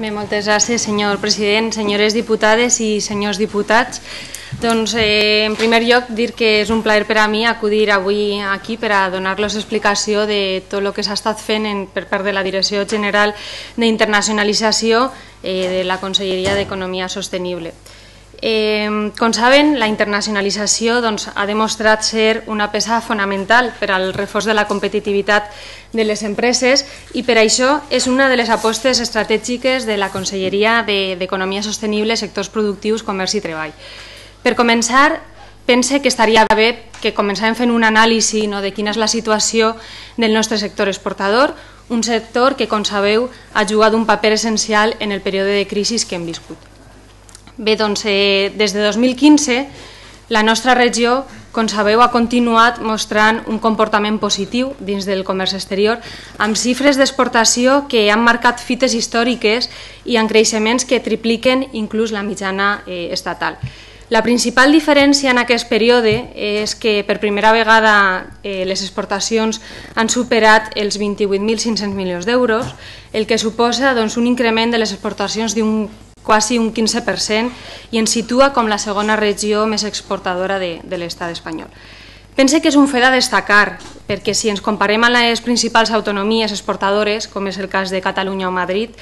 Bé, moltes gràcies, senyor president, senyores diputades i senyors diputats. Doncs, eh, en primer lloc, dir que és un plaer per a mi acudir avui aquí per a donar-los explicació de tot el que s'ha estat fent en, per part de la Direcció General d'Internacionalització eh, de la Conselleria d'Economia Sostenible. Eh, com saben, la internacionalització doncs, ha demostrat ser una peça fonamental per al reforç de la competitivitat de les empreses i per això és una de les apostes estratègiques de la Conselleria d'Economia Sostenible, Sectors Productius, Comerç i Treball. Per començar, pense que estaria bé que començàvem fent un anàlisi no, de quina és la situació del nostre sector exportador, un sector que, com sabeu, ha jugat un paper essencial en el període de crisi que hem viscut. Bé, doncs, eh, des de 2015 la nostra regió, com sabeu, ha continuat mostrant un comportament positiu dins del comerç exterior, amb xifres d'exportació que han marcat fites històriques i amb creixements que tripliquen inclús la mitjana eh, estatal. La principal diferència en aquest període és que per primera vegada eh, les exportacions han superat els 28.500 milions d'euros, el que suposa doncs, un increment de les exportacions d'un quasi un 15%, i ens situa com la segona regió més exportadora de, de l'estat espanyol. Pense que és un fet a destacar, perquè si ens comparem amb les principals autonomies exportadores, com és el cas de Catalunya o Madrid,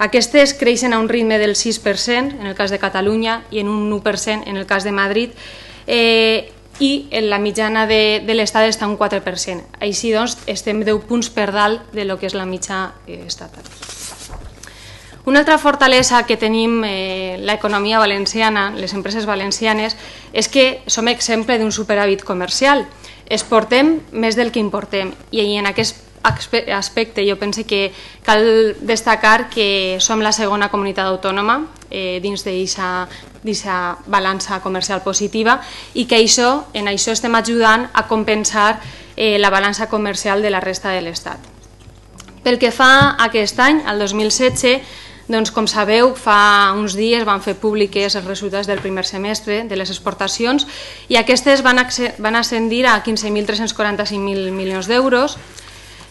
aquestes creixen a un ritme del 6% en el cas de Catalunya i en un 1% en el cas de Madrid, eh, i en la mitjana de, de l'estat està un 4%. Així doncs, estem 10 punts per dalt de lo que és la mitja eh, estatal. Una altra fortalesa que tenim eh, l'economia valenciana, les empreses valencianes, és que som exemple d'un superàvit comercial. Exportem més del que importem i en aquest aspecte jo penso que cal destacar que som la segona comunitat autònoma eh, dins d'aquesta balança comercial positiva i que això, en això estem ajudant a compensar eh, la balança comercial de la resta de l'Estat. Pel que fa a aquest any, el 2016, doncs, com sabeu, fa uns dies van fer públiques els resultats del primer semestre de les exportacions i aquestes van, van ascendir a 15.345 milions d'euros,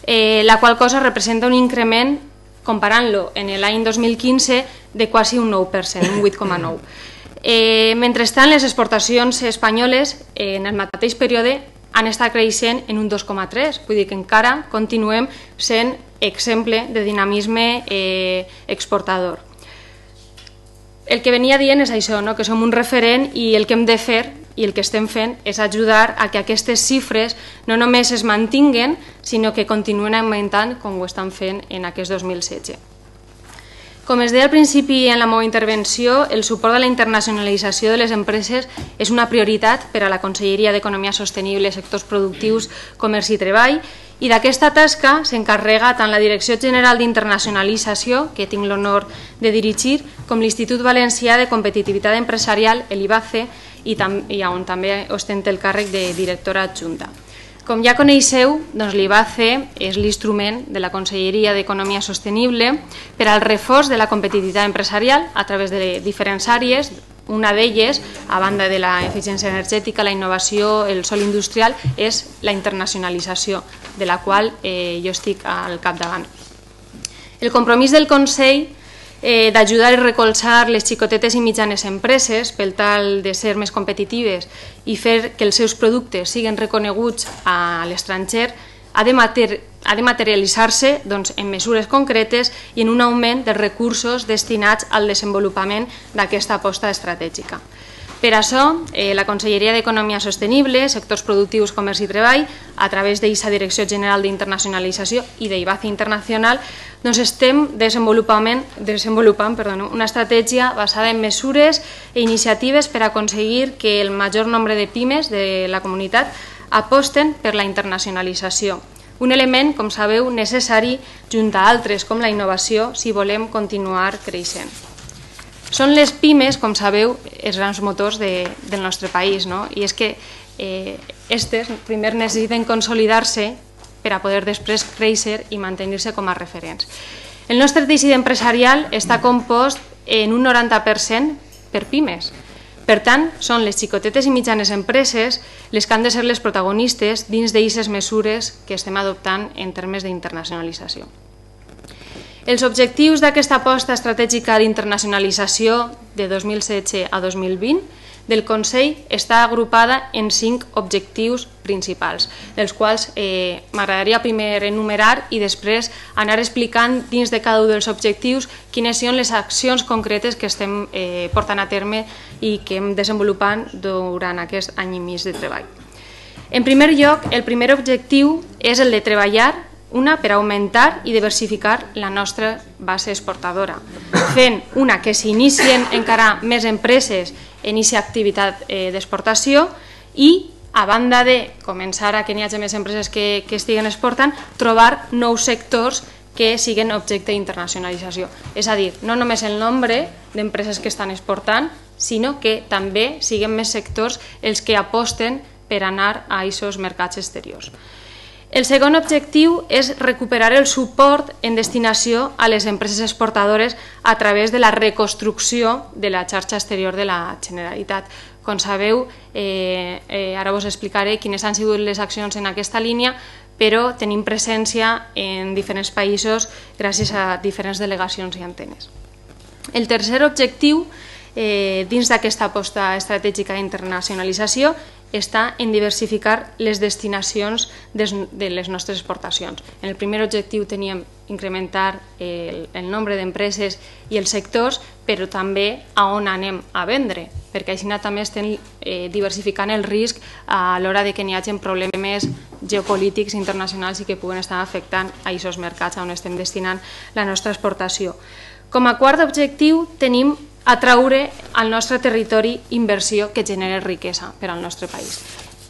eh, la qual cosa representa un increment, comparant-lo en l'any 2015, de quasi un 9%, un 8,9%. Eh, mentrestant, les exportacions espanyoles eh, en el mateix període han estat creixent en un 2,3, vull dir que encara continuem sent exemple de dinamisme eh, exportador. El que venia dient és això, no? que som un referent i el que hem de fer i el que estem fent és ajudar a que aquestes xifres no només es mantinguen, sinó que continuen augmentant com ho estan fent en aquest 2016. Com es deia al principi en la meva intervenció, el suport a la internacionalització de les empreses és una prioritat per a la Conselleria d'Economia Sostenible, Sectors Productius, Comerç i Treball i d'aquesta tasca s'encarrega tant la Direcció General d'Internacionalització, que tinc l'honor de dirigir, com l'Institut Valencià de Competitivitat Empresarial, l'IBACE, i, i on també ostenta el càrrec de directora adjunta. Com ja coneixeu, doncs l'IBACE és l'instrument de la Conselleria d'Economia Sostenible per al reforç de la competitivitat empresarial a través de diferents àrees, una d'elles, a banda de la eficiència energètica, la innovació, el sol industrial, és la internacionalització, de la qual eh, jo estic al capdavant. El compromís del Consell eh, d'ajudar i recolzar les xicotetes i mitjanes empreses pel tal de ser més competitives i fer que els seus productes siguin reconeguts a l'estranger ha de, mater ha de materialitzar-se doncs, en mesures concretes i en un augment dels recursos destinats al desenvolupament d'aquesta aposta estratègica. Per això, eh, la Conselleria d'Economia Sostenible, Sectors Productius, Comerç i Treball, a través d'Issa Direcció General d'Internacionalització i d'IBACI Internacional, doncs estem desenvolupant, desenvolupant perdó, una estratègia basada en mesures i iniciatives per aconseguir que el major nombre de pimes de la comunitat aposten per la internacionalització. Un element, com sabeu, necessari junt a altres com la innovació si volem continuar creixent. Són les pimes, com sabeu, els grans motors de, del nostre país, no? i és que eh, estes primer necessiten consolidar-se per a poder després créixer i mantenir-se com a referents. El nostre teixit empresarial està compost en un 90% per pimes. Per tant, són les xicotetes i mitjanes empreses les que han de ser les protagonistes dins d'aquestes mesures que estem adoptant en termes d'internacionalització. Els objectius d'aquesta aposta estratègica d'internacionalització de 2016 a 2020 del Consell està agrupada en cinc objectius principals, dels quals eh, m'agradaria primer enumerar i després anar explicant dins de cada un dels objectius quines són les accions concretes que estem eh, portant a terme i que hem desenvolupant durant aquest any i mig de treball. En primer lloc, el primer objectiu és el de treballar una per augmentar i diversificar la nostra base exportadora, fent una que s'inicien encara més empreses en aquesta activitat eh, d'exportació i a banda de començar a que n'hi hagi més empreses que, que estiguen exportant, trobar nous sectors que siguin objecte d'internacionalització. És a dir, no només el nombre d'empreses que estan exportant, sinó que també siguin més sectors els que aposten per anar a aquests mercats exteriors. El segon objectiu és recuperar el suport en destinació a les empreses exportadores a través de la reconstrucció de la xarxa exterior de la Generalitat. Com sabeu, eh, eh, ara vos explicaré quines han sigut les accions en aquesta línia, però tenim presència en diferents països gràcies a diferents delegacions i antenes. El tercer objectiu eh, dins d'aquesta aposta estratègica d'internacionalització està en diversificar les destinacions de les nostres exportacions. En el primer objectiu teníem incrementar el, el nombre d'empreses i els sectors, però també a on anem a vendre, perquè així també estem eh, diversificant el risc a l'hora de que n'hi hagi problemes geopolítics internacionals i que puguen estar afectant a aquests mercats on estem destinant la nostra exportació. Com a quart objectiu tenim atraure al nostre territori inversió que genera riquesa per al nostre país.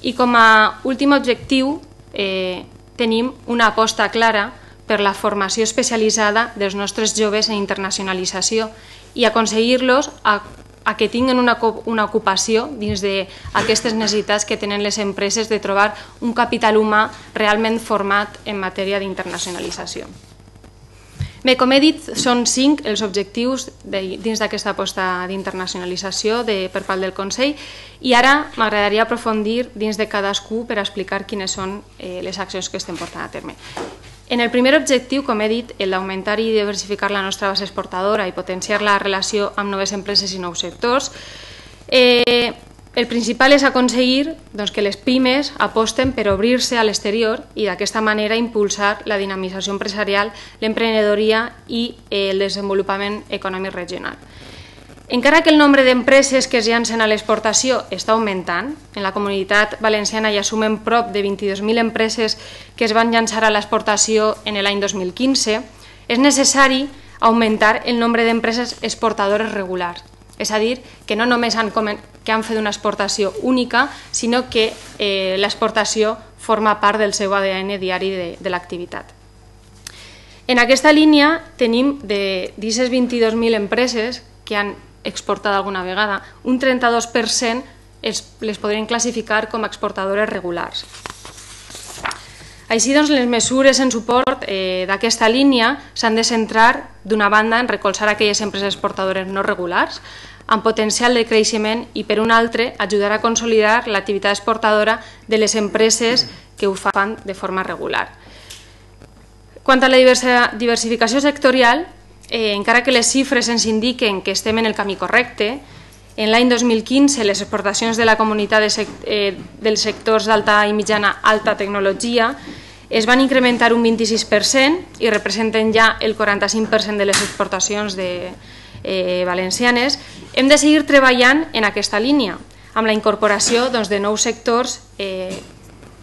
I com a últim objectiu eh, tenim una aposta clara per la formació especialitzada dels nostres joves en internacionalització i aconseguir-los a, a que tinguin una, una ocupació dins d'aquestes necessitats que tenen les empreses de trobar un capital humà realment format en matèria d'internacionalització. Bé, com he dit, són cinc els objectius de, dins d'aquesta aposta d'internacionalització per part del Consell i ara m'agradaria aprofundir dins de cadascú per explicar quines són eh, les accions que estem portant a terme. En el primer objectiu, com he dit, el d'augmentar i diversificar la nostra base exportadora i potenciar la relació amb noves empreses i nous sectors, eh, el principal és aconseguir doncs, que les pimes aposten per obrir-se a l'exterior i d'aquesta manera impulsar la dinamització empresarial, l'emprenedoria i el desenvolupament econòmic regional. Encara que el nombre d'empreses que es llancen a l'exportació està augmentant, en la comunitat valenciana ja sumen prop de 22.000 empreses que es van llançar a l'exportació en l'any 2015, és necessari augmentar el nombre d'empreses exportadores regulars, és a dir, que no només han, que han fet una exportació única, sinó que eh, l'exportació forma part del seu ADN diari de, de l'activitat. En aquesta línia tenim de 22.000 empreses que han exportat alguna vegada, un 32% es, les podrien classificar com a exportadores regulars. Així doncs, les mesures en suport eh, d'aquesta línia s'han de centrar, d'una banda, en recolzar aquelles empreses exportadores no regulars, amb potencial de creixement i, per un altre, ajudar a consolidar l'activitat exportadora de les empreses que ho fan de forma regular. Quant a la diversificació sectorial, eh, encara que les xifres ens indiquen que estem en el camí correcte, en l'any 2015 les exportacions de la comunitat de eh, dels sectors d'alta i mitjana alta tecnologia es van incrementar un 26% i representen ja el 45% de les exportacions de, eh, valencianes, hem de seguir treballant en aquesta línia, amb la incorporació doncs, de nous sectors eh,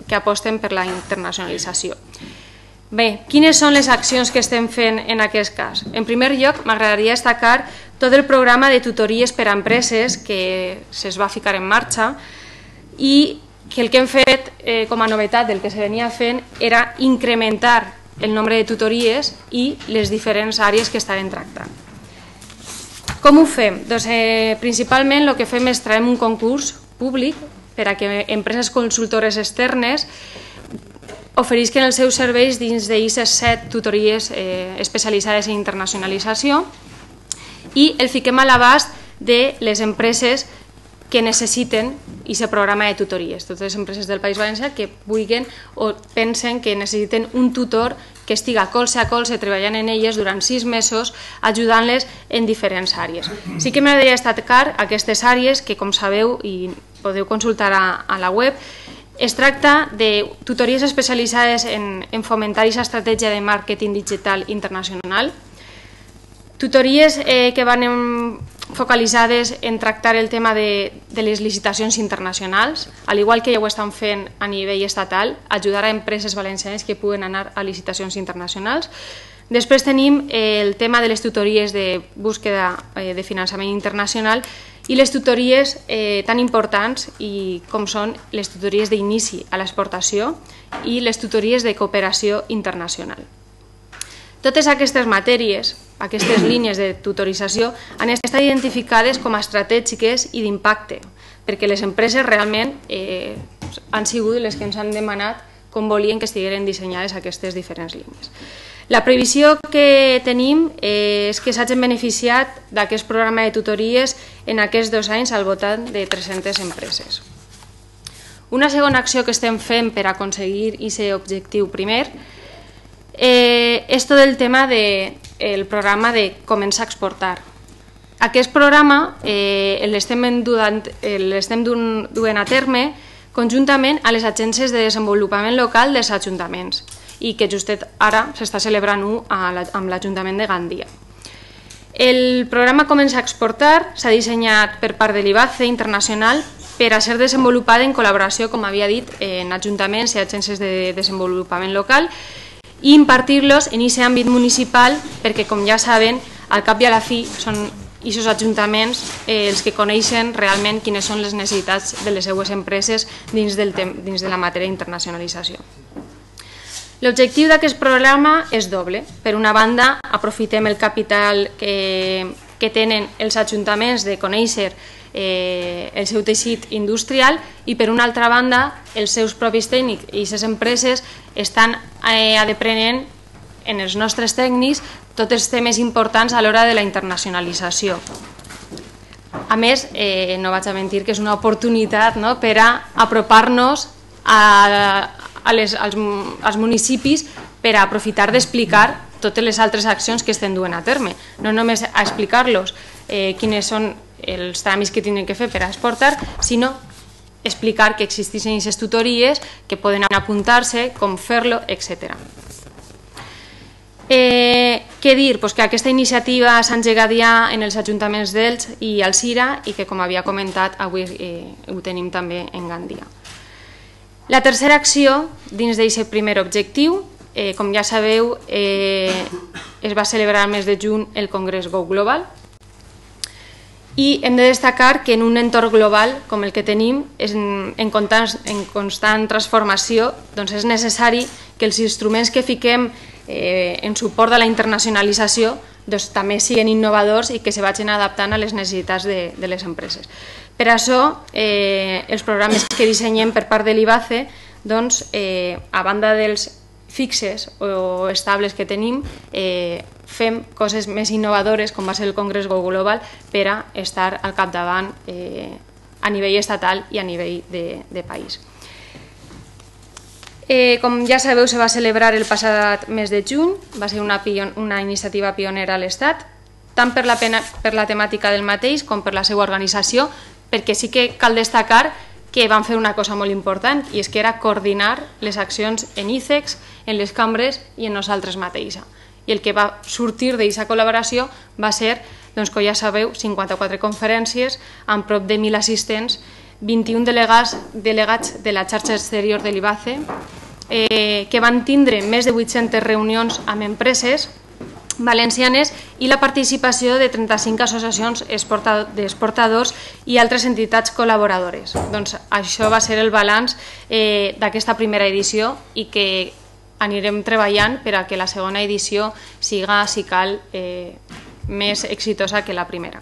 que aposten per la internacionalització. Bé, quines són les accions que estem fent en aquest cas? En primer lloc, m'agradaria destacar tot el programa de tutories per a empreses que se's va ficar en marxa i que el que hem fet eh, com a novetat del que se venia fent era incrementar el nombre de tutories i les diferents àrees que estaven tractant. Com ho fem? Doncs, eh, principalment el que fem és traiem un concurs públic per a que empreses consultores externes oferisquen els seus serveis dins d'ICES 7 tutories eh, especialitzades en internacionalització i el fiquem a l'abast de les empreses que necessiten i se programa de tutories. Totes les empreses del País Valencià que vulguin o pensen que necessiten un tutor que estiga colze a colze treballant en elles durant sis mesos, ajudant-les en diferents àrees. Sí que m'agradaria destacar aquestes àrees que, com sabeu, i podeu consultar a, a la web, es tracta de tutories especialitzades en, en fomentar aquesta estratègia de màrqueting digital internacional, tutories eh, que van en, focalitzades en tractar el tema de, de les licitacions internacionals, al igual que ja ho estan fent a nivell estatal, ajudar a empreses valencianes que puguen anar a licitacions internacionals. Després tenim eh, el tema de les tutories de búsqueda eh, de finançament internacional i les tutories eh, tan importants i com són les tutories d'inici a l'exportació i les tutories de cooperació internacional. Totes aquestes matèries, aquestes línies de tutorització, han estat identificades com a estratègiques i d'impacte, perquè les empreses realment eh, han sigut les que ens han demanat com volien que estigueren dissenyades aquestes diferents línies. La previsió que tenim eh, és que s'hagin beneficiat d'aquest programa de tutories en aquests dos anys al voltant de 300 empreses. Una segona acció que estem fent per aconseguir aquest objectiu primer eh, és tot el tema del de, programa de començar a exportar. Aquest programa eh, l'estem duent a terme conjuntament a les agències de desenvolupament local dels ajuntaments i que justet ara s'està celebrant un amb l'Ajuntament de Gandia. El programa Comença a exportar s'ha dissenyat per part de l'IBACE internacional per a ser desenvolupat en col·laboració, com havia dit, en ajuntaments i agències de desenvolupament local i impartir-los en aquest àmbit municipal perquè, com ja saben, al cap i a la fi són aquests ajuntaments eh, els que coneixen realment quines són les necessitats de les seues empreses dins, del dins de la matèria d'internacionalització. L'objectiu d'aquest programa és doble. Per una banda, aprofitem el capital que, que tenen els ajuntaments de conèixer eh, el seu teixit industrial i per una altra banda els seus propis tècnics i les empreses estan eh, adeprenent en els nostres tècnics tots els temes importants a l'hora de la internacionalització. A més, eh, no vaig a mentir que és una oportunitat no, per a apropar-nos a, a les, als, als municipis per a aprofitar d'explicar totes les altres accions que estem duent a terme. No només a explicar-los eh, quines són els tràmits que tenen que fer per a exportar, sinó explicar que existeixen aquestes tutories, que poden apuntar-se, com fer-lo, etc. Eh, què dir? Pues que aquesta iniciativa s'ha engegat ja en els ajuntaments d'Elx i al Cira i que, com havia comentat, avui eh, ho tenim també en Gandia. La tercera acció, dins d'aquest primer objectiu, eh, com ja sabeu, eh, es va celebrar el mes de juny el Congrés Go Global i hem de destacar que en un entorn global com el que tenim, en, en, constant, en constant transformació, doncs és necessari que els instruments que fiquem eh, en suport de la internacionalització doncs, també siguin innovadors i que se vagin adaptant a les necessitats de, de les empreses. Per això, eh, els programes que dissenyem per part de l'IBACE, doncs, eh, a banda dels fixes o estables que tenim, eh, fem coses més innovadores, com va ser el Congrés Go Global, per a estar al capdavant eh, a nivell estatal i a nivell de, de país. Eh, com ja sabeu, se va celebrar el passat mes de juny, va ser una, una iniciativa pionera a l'Estat, tant per la, pena, per la temàtica del mateix com per la seva organització, perquè sí que cal destacar que van fer una cosa molt important i és que era coordinar les accions en ICEX, en les cambres i en nosaltres mateixa. I el que va sortir d'aquesta col·laboració va ser, doncs, com ja sabeu, 54 conferències amb prop de 1.000 assistents, 21 delegats, delegats de la xarxa exterior de l'IBACE, eh, que van tindre més de 800 reunions amb empreses valencianes i la participació de 35 associacions d'exportadors i altres entitats col·laboradores. Doncs això va ser el balanç eh, d'aquesta primera edició i que anirem treballant per a que la segona edició siga, si cal, eh, més exitosa que la primera.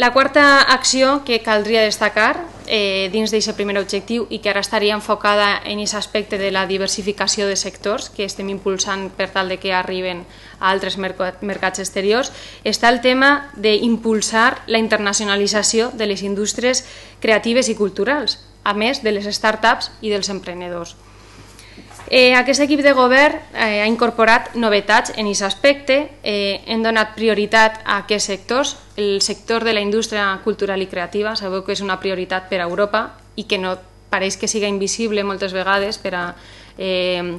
La quarta acció que caldria destacar eh, dins d'aquest primer objectiu i que ara estaria enfocada en aquest aspecte de la diversificació de sectors que estem impulsant per tal de que arriben a altres mercats exteriors, està el tema d'impulsar la internacionalització de les indústries creatives i culturals, a més de les start-ups i dels emprenedors. Eh, aquest equip de govern eh, ha incorporat novetats en aquest aspecte, eh, hem donat prioritat a aquests sectors, el sector de la indústria cultural i creativa, sabeu que és una prioritat per a Europa i que no pareix que siga invisible moltes vegades per a, eh,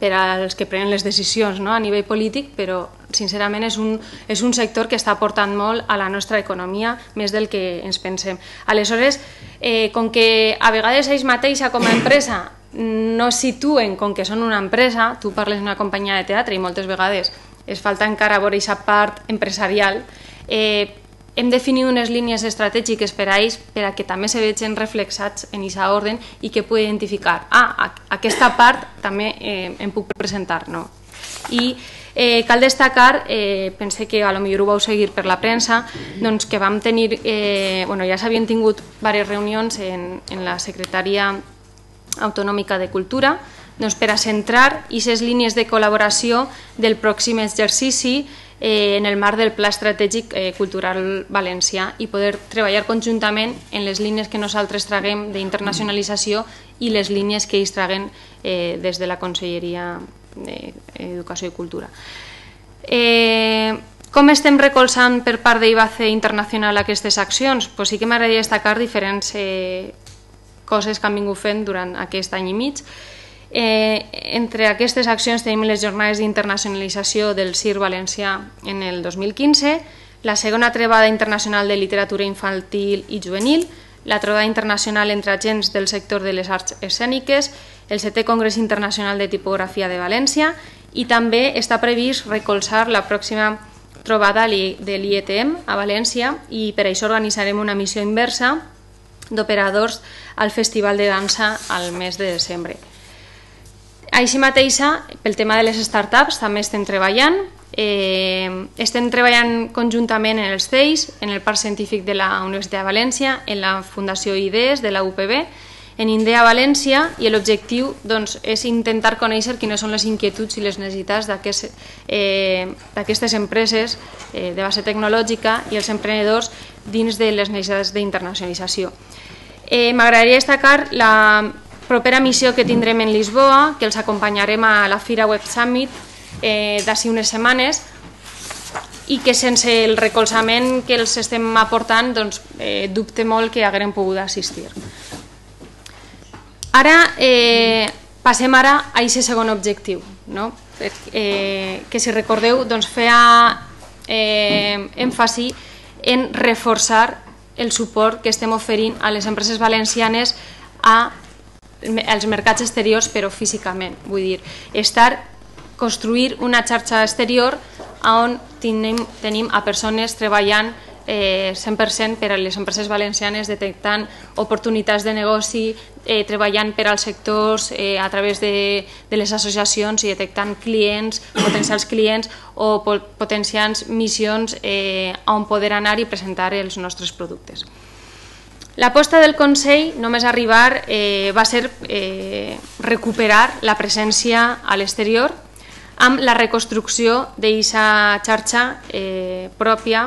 per als que prenen les decisions no? a nivell polític, però sincerament és un, és un sector que està aportant molt a la nostra economia, més del que ens pensem. Aleshores, eh, com que a vegades ells mateixa com a empresa no situen com que són una empresa, tu parles d'una companyia de teatre i moltes vegades es falta encara veure aquesta part empresarial, eh, hem definit unes línies estratègiques per a ells per a que també se vegin reflexats en aquesta ordre i que pugui identificar, ah, aquesta part també eh, em puc presentar, no? I eh, cal destacar, eh, pense que a lo millor ho vau seguir per la premsa, doncs que vam tenir, eh, bueno, ja s'havien tingut diverses reunions en, en la secretaria autonòmica de cultura, doncs per a centrar aquestes línies de col·laboració del pròxim exercici eh, en el marc del Pla Estratègic eh, Cultural Valencià i poder treballar conjuntament en les línies que nosaltres traguem d'internacionalització i les línies que ells traguen eh, des de la Conselleria d'Educació i Cultura. Eh, com estem recolzant per part d'IBACE Internacional aquestes accions? Pues sí que m'agradaria destacar diferents eh, coses que han vingut fent durant aquest any i mig. Eh, entre aquestes accions tenim les jornades d'internacionalització del CIR valencià en el 2015, la segona trebada internacional de literatura infantil i juvenil, la trobada internacional entre agents del sector de les arts escèniques, el setè Congrés Internacional de Tipografia de València i també està previst recolzar la pròxima trobada de l'IETM a València i per això organitzarem una missió inversa d'operadors al Festival de Dansa al mes de desembre. Així mateixa, pel tema de les startups, també estem treballant. Eh, estem treballant conjuntament en els CEIs, en el Parc Científic de la Universitat de València, en la Fundació IDES de la UPB, en Indea València i l'objectiu doncs, és intentar conèixer quines són les inquietuds i les necessitats d'aquestes eh, empreses eh, de base tecnològica i els emprenedors dins de les necessitats d'internacionalització. Eh, M'agradaria destacar la propera missió que tindrem en Lisboa, que els acompanyarem a la Fira Web Summit eh, d'ací unes setmanes i que sense el recolzament que els estem aportant doncs, eh, dubte molt que haguem pogut assistir. Ara eh, passem ara a aquest segon objectiu, no? eh, que si recordeu doncs, feia eh, èmfasi en reforçar el suport que estem oferint a les empreses valencianes a els mercats exteriors però físicament, vull dir, estar construir una xarxa exterior on tenim, tenim a persones treballant eh, 100% per a les empreses valencianes detectant oportunitats de negoci, eh, treballant per als sectors eh, a través de, de les associacions i detectant clients, potencials clients o potenciants missions eh, on poder anar i presentar els nostres productes. L'aposta del Consell, només arribar, eh, va ser eh, recuperar la presència a l'exterior amb la reconstrucció d'aquesta xarxa eh, pròpia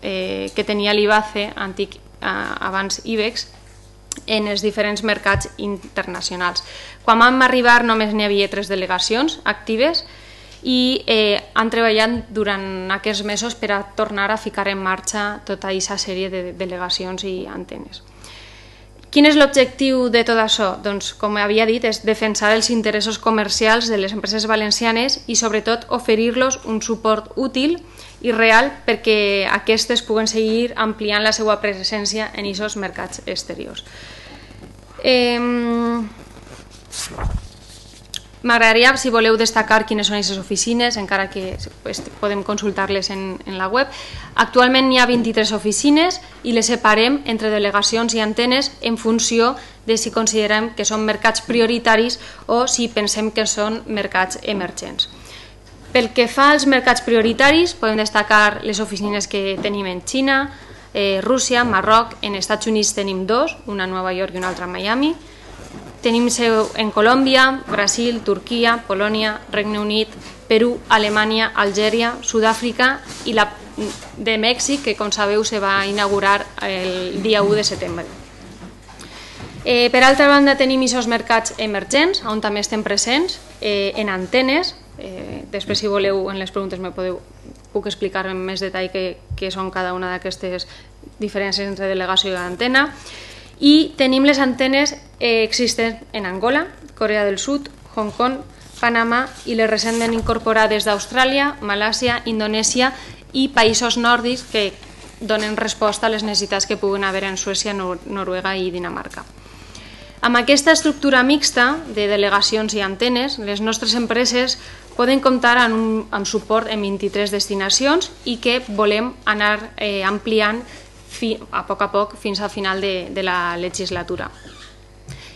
eh, que tenia l'IBACE, antic eh, abans IBEX, en els diferents mercats internacionals. Quan vam arribar només n'hi havia tres delegacions actives i eh, han treballat durant aquests mesos per a tornar a ficar en marxa tota aquesta sèrie de delegacions i antenes. Quin és l'objectiu de tot això? Doncs, com havia dit, és defensar els interessos comercials de les empreses valencianes i, sobretot, oferir-los un suport útil i real perquè aquestes puguen seguir ampliant la seva presència en aquests mercats exteriors. Eh... M'agradaria, si voleu destacar quines són aquestes oficines, encara que pues, podem consultar-les en, en la web. Actualment hi ha 23 oficines i les separem entre delegacions i antenes en funció de si considerem que són mercats prioritaris o si pensem que són mercats emergents. Pel que fa als mercats prioritaris, podem destacar les oficines que tenim en Xina, eh, Rússia, Marroc, en Estats Units tenim dos, una a Nova York i una altra a Miami, Tenim seu en Colòmbia, Brasil, Turquia, Polònia, Regne Unit, Perú, Alemanya, Algèria, Sud-àfrica i la de Mèxic, que com sabeu se va inaugurar el dia 1 de setembre. Eh, per altra banda, tenim aquests mercats emergents, on també estem presents, eh, en antenes. Eh, després, si voleu, en les preguntes me podeu, puc explicar en més detall què, què són cada una d'aquestes diferències entre delegació i antena. I tenim les antenes eh, existents en Angola, Corea del Sud, Hong Kong, Panamà i les recentment incorporades d'Austràlia, Malàsia, Indonèsia i països nòrdics que donen resposta a les necessitats que puguen haver en Suècia, Noruega i Dinamarca. Amb aquesta estructura mixta de delegacions i antenes, les nostres empreses poden comptar amb, un, amb suport en 23 destinacions i que volem anar eh, ampliant fi, a poc a poc fins al final de, de la legislatura.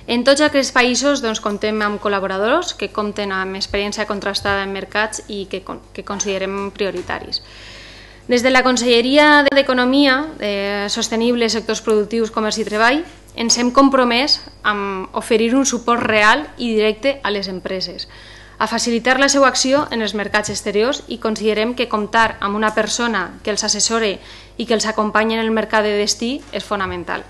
En tots aquests països doncs, comptem amb col·laboradors que compten amb experiència contrastada en mercats i que, que considerem prioritaris. Des de la Conselleria d'Economia, eh, Sostenible, Sectors Productius, Comerç i Treball, ens hem compromès a oferir un suport real i directe a les empreses, a facilitar la seva acció en els mercats exteriors i considerem que comptar amb una persona que els assessore i que els acompanyi en el mercat de destí és fonamental.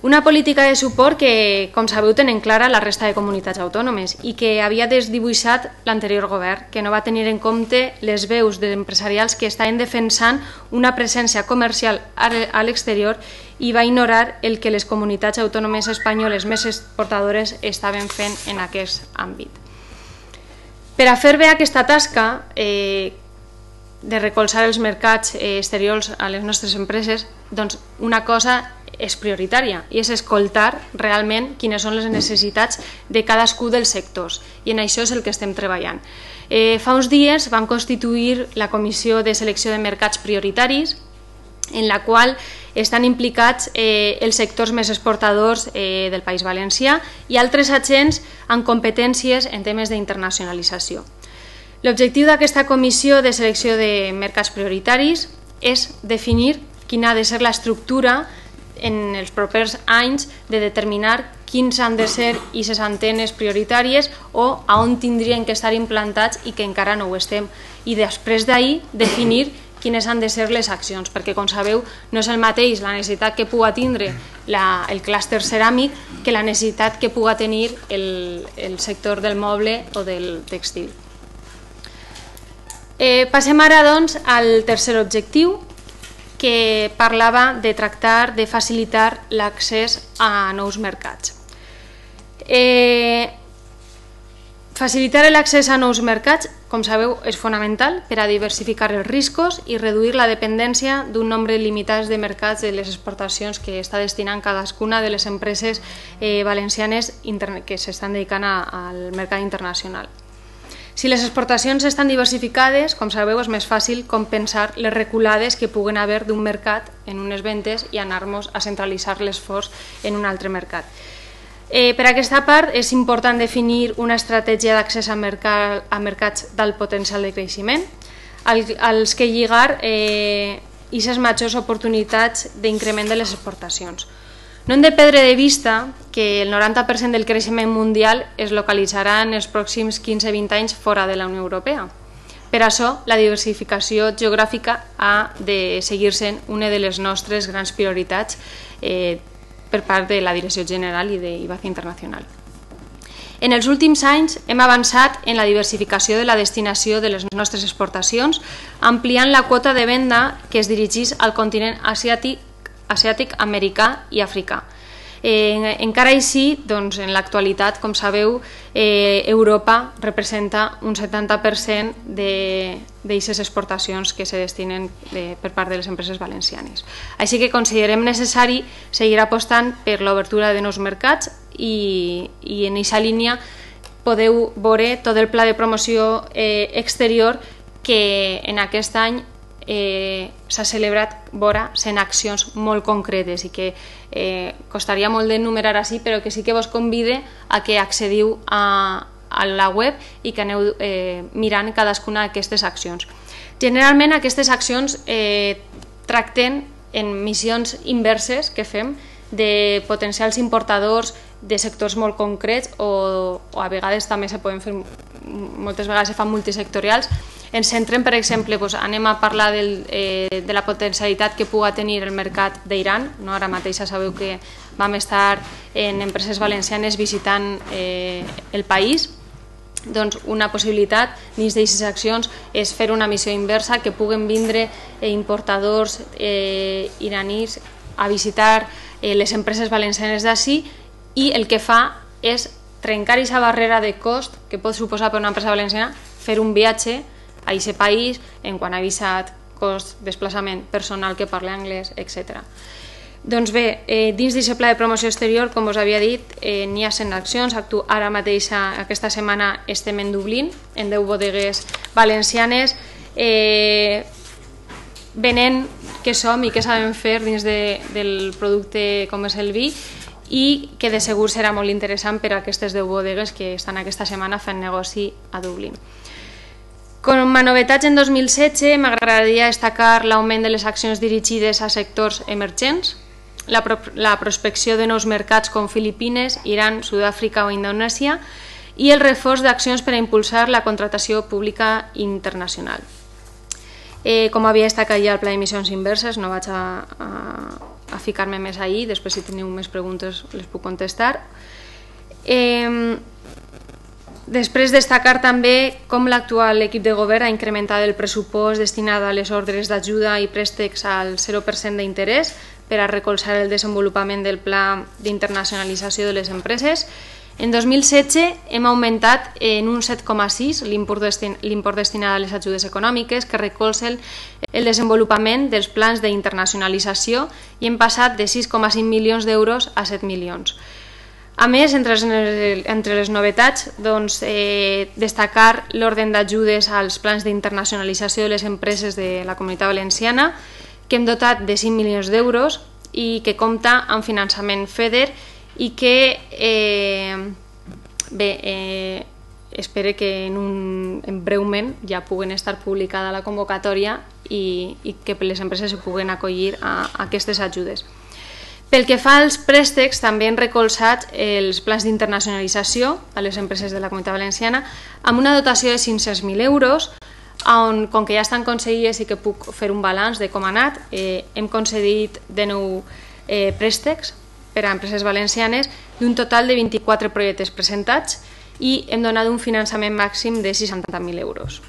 Una política de suport que, com sabeu, tenen clara la resta de comunitats autònomes i que havia desdibuixat l'anterior govern, que no va tenir en compte les veus d'empresarials que estaven defensant una presència comercial a l'exterior i va ignorar el que les comunitats autònomes espanyoles més exportadores estaven fent en aquest àmbit. Per a fer bé aquesta tasca eh, de recolzar els mercats eh, exteriors a les nostres empreses, doncs una cosa és prioritària i és escoltar realment quines són les necessitats de cadascú dels sectors i en això és el que estem treballant. Eh, fa uns dies vam constituir la Comissió de Selecció de Mercats Prioritaris en la qual estan implicats eh, els sectors més exportadors eh, del País Valencià i altres agents amb competències en temes d'internacionalització. L'objectiu d'aquesta comissió de selecció de mercats prioritaris és definir quina ha de ser l'estructura en els propers anys de determinar quins han de ser aquestes antenes prioritàries o a on tindrien que estar implantats i que encara no ho estem. I després d'ahir definir quines han de ser les accions, perquè com sabeu no és el mateix la necessitat que puga tindre la, el clúster ceràmic que la necessitat que puga tenir el, el sector del moble o del textil. Eh, passem ara doncs, al tercer objectiu, que parlava de tractar de facilitar l'accés a nous mercats. Eh, facilitar l'accés a nous mercats, com sabeu, és fonamental per a diversificar els riscos i reduir la dependència d'un nombre limitat de mercats de les exportacions que està destinant cadascuna de les empreses eh, valencianes que s'estan dedicant a, al mercat internacional. Si les exportacions estan diversificades, com sabeu, és més fàcil compensar les reculades que puguen haver d'un mercat en unes ventes i anar-nos a centralitzar l'esforç en un altre mercat. Eh, per aquesta part, és important definir una estratègia d'accés a, mercat, a mercats d'alt potencial de creixement, als que lligar eh, aquestes majors oportunitats d'increment de les exportacions. No hem de perdre de vista que el 90% del creixement mundial es localitzarà en els pròxims 15-20 anys fora de la Unió Europea. Per això, la diversificació geogràfica ha de seguir sent una de les nostres grans prioritats eh, per part de la Direcció General i d'IBAC Internacional. En els últims anys hem avançat en la diversificació de la destinació de les nostres exportacions, ampliant la quota de venda que es dirigís al continent asiàtic asiàtic, americà i africà. Eh, encara així, doncs, en l'actualitat, com sabeu, eh, Europa representa un 70% d'aquestes exportacions que se destinen de, per part de les empreses valencianes. Així que considerem necessari seguir apostant per l'obertura de nous mercats i, i en aquesta línia podeu veure tot el pla de promoció eh, exterior que en aquest any eh, s'ha celebrat vora 100 accions molt concretes i que eh, costaria molt d'enumerar així, però que sí que vos convide a que accediu a, a la web i que aneu eh, mirant cadascuna d'aquestes accions. Generalment aquestes accions eh, tracten en missions inverses que fem de potencials importadors de sectors molt concrets o, o a vegades també se poden fer, moltes vegades se fan multisectorials ens centrem, per exemple, doncs, anem a parlar del, eh, de la potencialitat que puga tenir el mercat d'Iran. No? Ara mateix sabeu que vam estar en empreses valencianes visitant eh, el país, doncs una possibilitat dins d'aquestes accions és fer una missió inversa que puguen vindre eh, importadors eh, iranis a visitar eh, les empreses valencianes d'ací i el que fa és trencar aquesta barrera de cost que pot suposar per una empresa valenciana fer un viatge a aquest país en quan ha visat cost, desplaçament personal que parla anglès, etc. Doncs bé, eh, dins d'aquest pla de promoció exterior, com us havia dit, eh, n'hi ha 100 accions. Actu ara mateix, aquesta setmana, estem en Dublín, en 10 bodegues valencianes, eh, venent què som i què sabem fer dins de, del producte com és el vi i que de segur serà molt interessant per a aquestes 10 bodegues que estan aquesta setmana fent negoci a Dublín. Com a novetats en 2016 m'agradaria destacar l'augment de les accions dirigides a sectors emergents, la, pro la prospecció de nous mercats com Filipines, Iran, Sud-àfrica o Indonèsia i el reforç d'accions per a impulsar la contratació pública internacional. Eh, com havia destacat ja el pla d'emissions inverses, no vaig a, a, a ficar-me més ahir, després si teniu més preguntes les puc contestar. Eh, Després destacar també com l'actual equip de govern ha incrementat el pressupost destinat a les ordres d'ajuda i préstecs al 0% d'interès per a recolzar el desenvolupament del pla d'internacionalització de les empreses. En 2016 hem augmentat en un 7,6 l'import destin destinat a les ajudes econòmiques que recolzen el desenvolupament dels plans d'internacionalització i hem passat de 6,5 milions d'euros a 7 milions. A més, entre les, entre les novetats, doncs, eh, destacar l'ordre d'ajudes als plans d'internacionalització de les empreses de la Comunitat Valenciana, que hem dotat de 5 milions d'euros i que compta amb finançament FEDER i que eh, bé, eh, espero que en, un, en breument ja puguen estar publicada la convocatòria i, i que les empreses se puguen acollir a, a aquestes ajudes. Pel que fa als préstecs, també han recolzat els plans d'internacionalització a les empreses de la Comunitat Valenciana amb una dotació de 500.000 euros, on, com que ja estan concedides i que puc fer un balanç de com ha anat, eh, hem concedit de nou eh, préstecs per a empreses valencianes d'un total de 24 projectes presentats i hem donat un finançament màxim de 60.000 euros.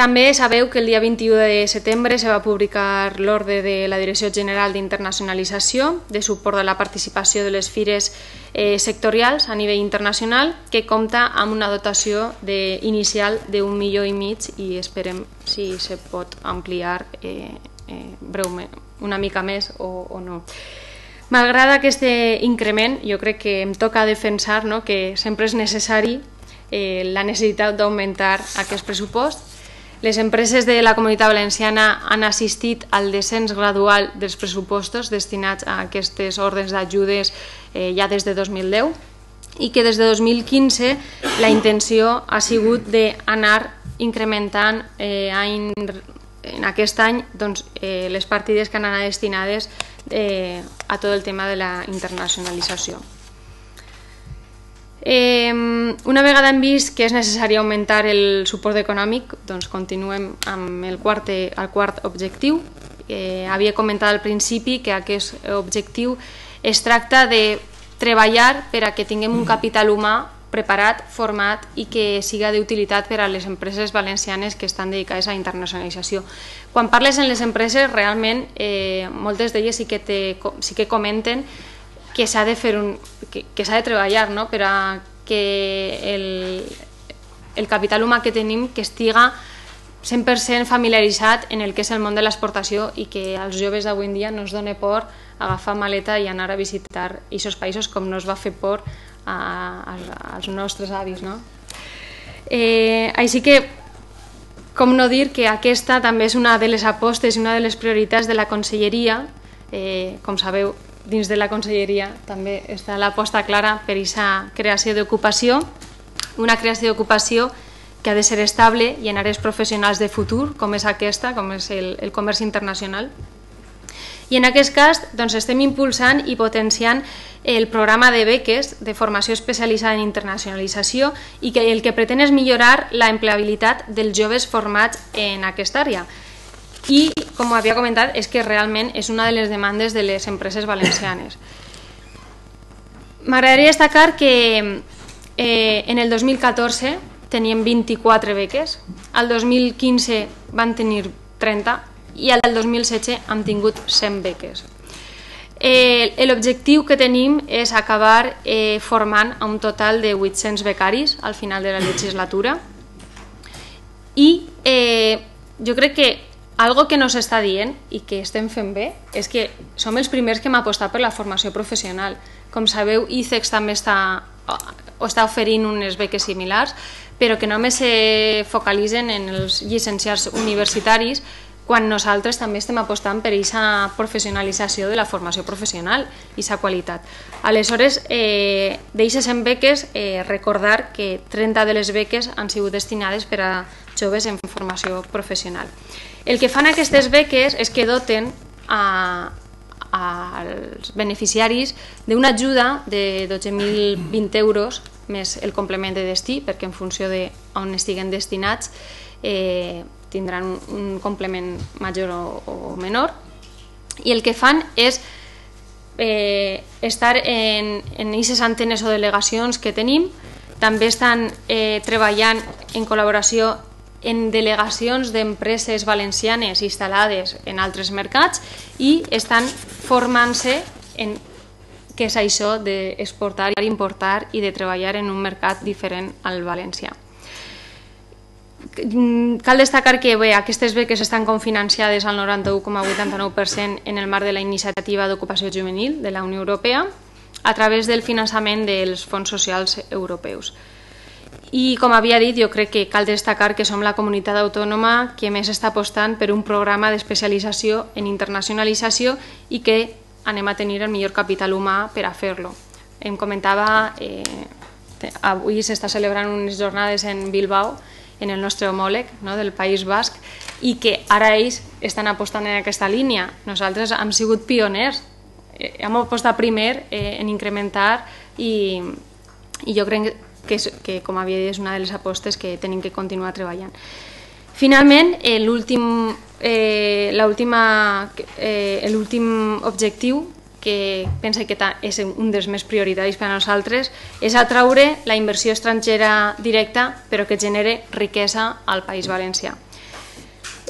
També sabeu que el dia 21 de setembre se va publicar l'ordre de la Direcció General d'Internacionalització de suport a la participació de les fires eh, sectorials a nivell internacional que compta amb una dotació de, inicial d'un milió i mig i esperem si se pot ampliar eh, eh, breument, una mica més o, o no. M'agrada aquest increment, jo crec que em toca defensar no, que sempre és necessari eh, la necessitat d'augmentar aquest pressupost les empreses de la Comunitat Valenciana han assistit al descens gradual dels pressupostos destinats a aquestes ordres d'ajudes eh, ja des de 2010 i que des de 2015 la intenció ha sigut d'anar incrementant eh, any, en aquest any doncs, eh, les partides que han anat destinades eh, a tot el tema de la internacionalització. Eh, una vegada hem vist que és necessari augmentar el suport econòmic, doncs continuem amb el quart, el quart objectiu. Eh, havia comentat al principi que aquest objectiu es tracta de treballar per a que tinguem un capital humà preparat, format i que siga d'utilitat per a les empreses valencianes que estan dedicades a internacionalització. Quan parles en les empreses, realment eh, moltes d'elles sí, que te, sí que comenten que s'ha de fer un, que, que s'ha de treballar no? per a que el, el capital humà que tenim que estiga 100% familiaritzat en el que és el món de l'exportació i que als joves d'avui en dia no es dona por agafar maleta i anar a visitar aquests països com no es va fer por a, a, als nostres avis. No? Eh, així que, com no dir que aquesta també és una de les apostes i una de les prioritats de la conselleria. Eh, com sabeu, dins de la conselleria també està l'aposta clara per aquesta creació d'ocupació, una creació d'ocupació que ha de ser estable i en àrees professionals de futur, com és aquesta, com és el, el comerç internacional. I en aquest cas doncs, estem impulsant i potenciant el programa de beques de formació especialitzada en internacionalització i que el que pretén és millorar la empleabilitat dels joves formats en aquesta àrea. I, com havia comentat, és que realment és una de les demandes de les empreses valencianes. M'agradaria destacar que eh, en el 2014 teníem 24 beques, al 2015 van tenir 30 i al 2016 han tingut 100 beques. Eh, L'objectiu que tenim és acabar eh, formant un total de 800 becaris al final de la legislatura i eh, jo crec que algo que no s'està dient i que estem fent bé és que som els primers que hem apostat per la formació professional. Com sabeu, ICEX també està, o està oferint unes beques similars, però que només se focalitzen en els llicenciats universitaris quan nosaltres també estem apostant per aquesta professionalització de la formació professional i aquesta qualitat. Aleshores, eh, d'aixes en beques, eh, recordar que 30 de les beques han sigut destinades per a joves en formació professional. El que fan aquestes beques és que doten a, als beneficiaris d'una ajuda de 12.020 euros més el complement de destí, perquè en funció de on estiguen destinats eh, tindran un, complement major o, o menor i el que fan és eh, estar en, en aquestes antenes o delegacions que tenim, també estan eh, treballant en col·laboració en delegacions d'empreses valencianes instal·lades en altres mercats i estan formant-se en què és això d'exportar, importar i de treballar en un mercat diferent al valencià. Cal destacar que bé, aquestes beques estan confinanciades al 91,89% en el marc de la iniciativa d'ocupació juvenil de la Unió Europea a través del finançament dels fons socials europeus. I com havia dit, jo crec que cal destacar que som la comunitat autònoma que més està apostant per un programa d'especialització en internacionalització i que anem a tenir el millor capital humà per a fer-lo. Em comentava, eh, avui s'està celebrant unes jornades en Bilbao, en el nostre homòleg no, del País Basc, i que ara ells estan apostant en aquesta línia. Nosaltres hem sigut pioners, eh, hem apostat primer eh, en incrementar i, i jo crec que és, que com havia dit és una de les apostes que tenim que continuar treballant. Finalment, eh, l'últim eh, eh, objectiu que pensa que és un dels més prioritaris per a nosaltres, és atraure la inversió estrangera directa però que genere riquesa al País Valencià.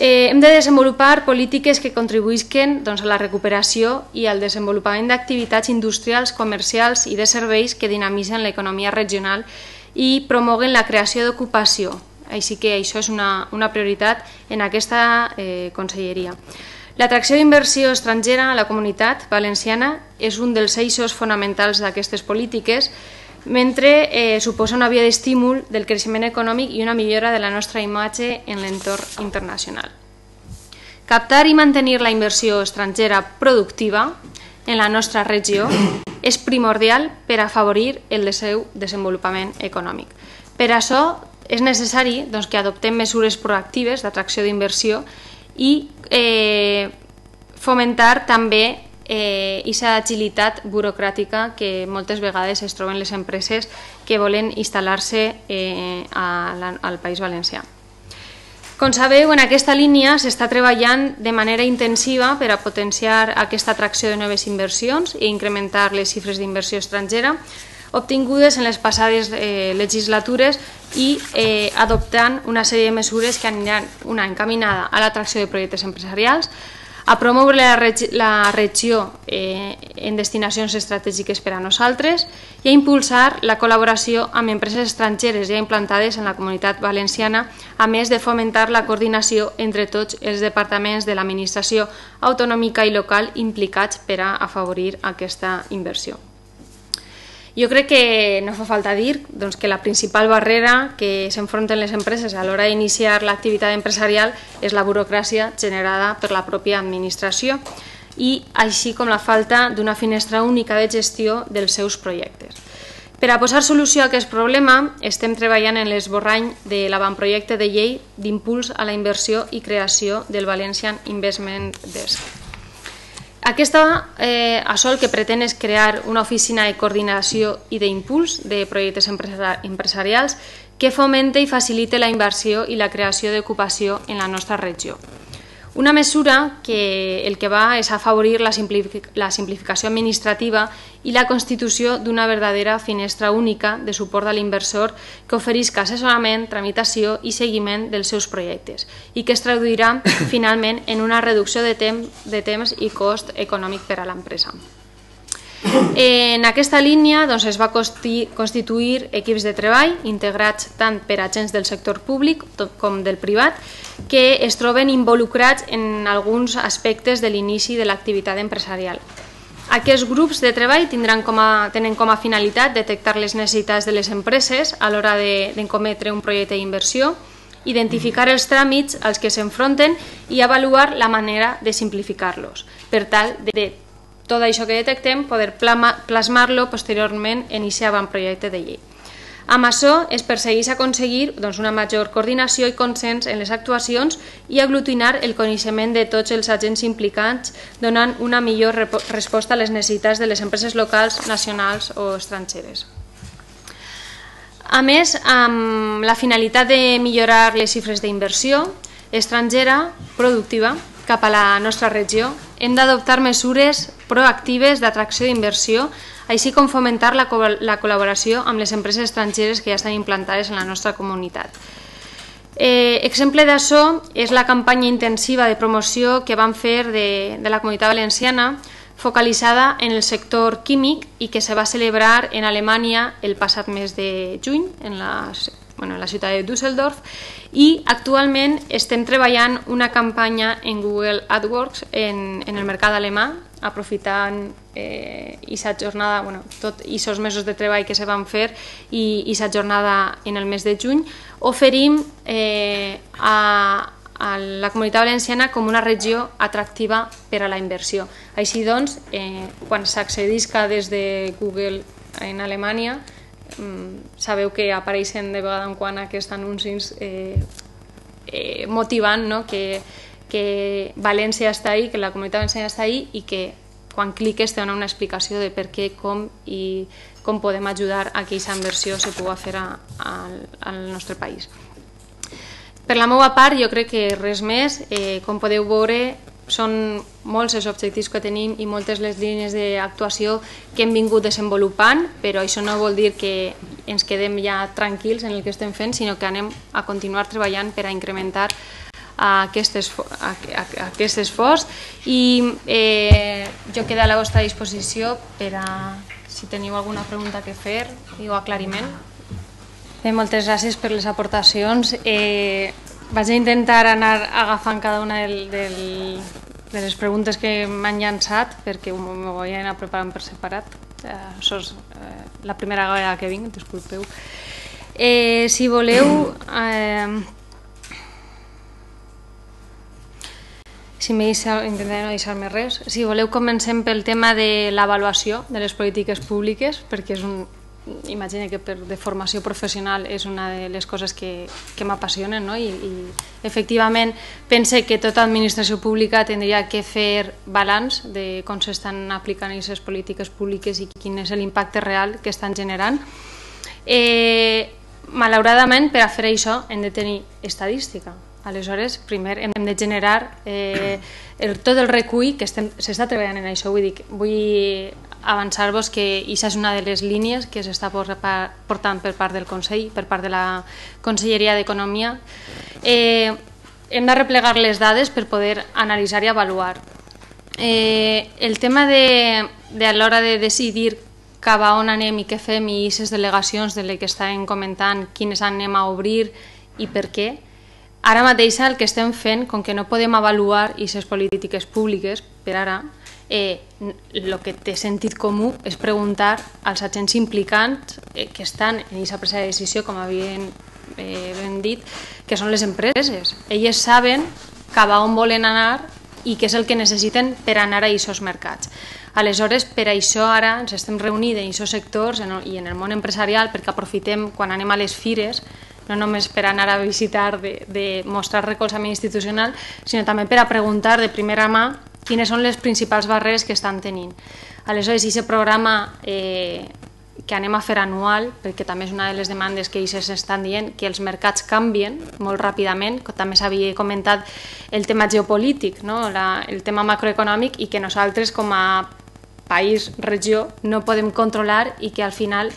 Eh, hem de desenvolupar polítiques que contribuïsquen doncs, a la recuperació i al desenvolupament d'activitats industrials, comercials i de serveis que dinamitzen l'economia regional i promoguen la creació d'ocupació. Així que això és una, una prioritat en aquesta eh, conselleria. L'atracció d'inversió estrangera a la comunitat valenciana és un dels eixos fonamentals d'aquestes polítiques mentre eh, suposa una via d'estímul del creixement econòmic i una millora de la nostra imatge en l'entorn internacional. Captar i mantenir la inversió estrangera productiva en la nostra regió és primordial per afavorir el seu desenvolupament econòmic. Per això és necessari doncs, que adoptem mesures proactives d'atracció d'inversió i eh, fomentar també eh, aquesta agilitat burocràtica que moltes vegades es troben les empreses que volen instal·lar-se eh, al País Valencià. Com sabeu, en aquesta línia s'està treballant de manera intensiva per a potenciar aquesta atracció de noves inversions i incrementar les xifres d'inversió estrangera obtingudes en les passades eh, legislatures i eh, adoptant una sèrie de mesures que aniran una encaminada a l'atracció de projectes empresarials, a promoure la, reg la regió eh, en destinacions estratègiques per a nosaltres i a impulsar la col·laboració amb empreses estrangeres ja implantades en la comunitat valenciana, a més de fomentar la coordinació entre tots els departaments de l'administració autonòmica i local implicats per a afavorir aquesta inversió. Jo crec que no fa falta dir doncs, que la principal barrera que s'enfronten les empreses a l'hora d'iniciar l'activitat empresarial és la burocràcia generada per la pròpia administració i així com la falta d'una finestra única de gestió dels seus projectes. Per a posar solució a aquest problema, estem treballant en l'esborrany de l'avantprojecte de llei d'impuls a la inversió i creació del Valencian Investment Desk. Aquesta, eh, això el que pretén és crear una oficina de coordinació i d'impuls de projectes empresarials que fomente i facilite la inversió i la creació d'ocupació en la nostra regió. Una mesura que el que va és afavorir la, simplific la simplificació administrativa i la constitució d'una verdadera finestra única de suport a l'inversor que oferisca assessorament, tramitació i seguiment dels seus projectes i que es traduirà finalment en una reducció de, tem de temps i cost econòmic per a l'empresa. En aquesta línia doncs, es va constituir equips de treball integrats tant per agents del sector públic com del privat que es troben involucrats en alguns aspectes de l'inici de l'activitat empresarial. Aquests grups de treball tindran com a, tenen com a finalitat detectar les necessitats de les empreses a l'hora d'encometre de, un projecte d'inversió, identificar els tràmits als que s'enfronten i avaluar la manera de simplificar-los, per tal de tot això que detectem poder plasmar-lo posteriorment en aquest avantprojecte de llei. Amb això es persegueix aconseguir doncs, una major coordinació i consens en les actuacions i aglutinar el coneixement de tots els agents implicats, donant una millor resposta a les necessitats de les empreses locals, nacionals o estrangeres. A més, amb la finalitat de millorar les xifres d'inversió estrangera productiva cap a la nostra regió, hem d'adoptar mesures proactives d'atracció d'inversió, així com fomentar la, la col·laboració amb les empreses estrangeres que ja estan implantades en la nostra comunitat. Eh, exemple d'això és la campanya intensiva de promoció que van fer de, de la comunitat valenciana focalitzada en el sector químic i que se va celebrar en Alemanya el passat mes de juny, en la, bueno, en la ciutat de Düsseldorf, i actualment estem treballant una campanya en Google AdWords en, en el mercat alemà aprofitant eh, aquesta jornada, bueno, tot aquests mesos de treball que se van fer i aquesta jornada en el mes de juny, oferim eh, a, a la comunitat valenciana com una regió atractiva per a la inversió. Així doncs, eh, quan s'accedisca des de Google en Alemanya, sabeu que apareixen de vegada en quan aquests anuncis eh, eh, motivant no? que, que València està ahí, que la comunitat valenciana està ahí i que quan cliques te dona una explicació de per què, com i com podem ajudar a que aquesta inversió se pugui fer a, a, al nostre país. Per la meva part, jo crec que res més. Eh, com podeu veure, són molts els objectius que tenim i moltes les línies d'actuació que hem vingut desenvolupant, però això no vol dir que ens quedem ja tranquils en el que estem fent, sinó que anem a continuar treballant per a incrementar aquest, a aquest esforç i eh, jo quedo a la vostra disposició per a si teniu alguna pregunta que fer o aclariment. Bé, moltes gràcies per les aportacions. Eh, vaig a intentar anar agafant cada una del, del, de les preguntes que m'han llançat perquè m'ho vull anar preparant per separat. Eh, és eh, la primera vegada que vinc, disculpeu. Eh, si voleu, eh, si me deixa, intentaré no deixar-me res. Si voleu, comencem pel tema de l'avaluació de les polítiques públiques, perquè és un, imagina que per de formació professional és una de les coses que, que m'apassionen no? I, i efectivament pense que tota administració pública tindria que fer balanç de com s'estan aplicant aquestes polítiques públiques i quin és l'impacte real que estan generant. Eh, malauradament, per a fer això hem de tenir estadística Aleshores, primer hem de generar eh, el, tot el recull que s'està treballant en això. Vull, dir, vull avançar-vos que això és una de les línies que s'està portant per part del Consell, per part de la Conselleria d'Economia. Eh, hem de replegar les dades per poder analitzar i avaluar. Eh, el tema de, de a l'hora de decidir cap a on anem i què fem i aquestes delegacions de les que estàvem comentant, quines anem a obrir i per què, Ara mateix el que estem fent, com que no podem avaluar aquestes polítiques públiques per ara, eh, el que té sentit comú és preguntar als agents implicants eh, que estan en aquesta presa de decisió, com havien eh, ben dit, que són les empreses. Elles saben cap a on volen anar i què és el que necessiten per anar a aquests mercats. Aleshores, per això ara ens estem reunint en aquests sectors i en el món empresarial perquè aprofitem quan anem a les fires no només per anar a visitar, de, de mostrar recolzament institucional, sinó també per a preguntar de primera mà quines són les principals barreres que estan tenint. Aleshores, aquest programa eh, que anem a fer anual, perquè també és una de les demandes que ells estan dient, que els mercats canvien molt ràpidament, també s'havia comentat el tema geopolític, no? La, el tema macroeconòmic, i que nosaltres com a país, regió, no podem controlar i que al final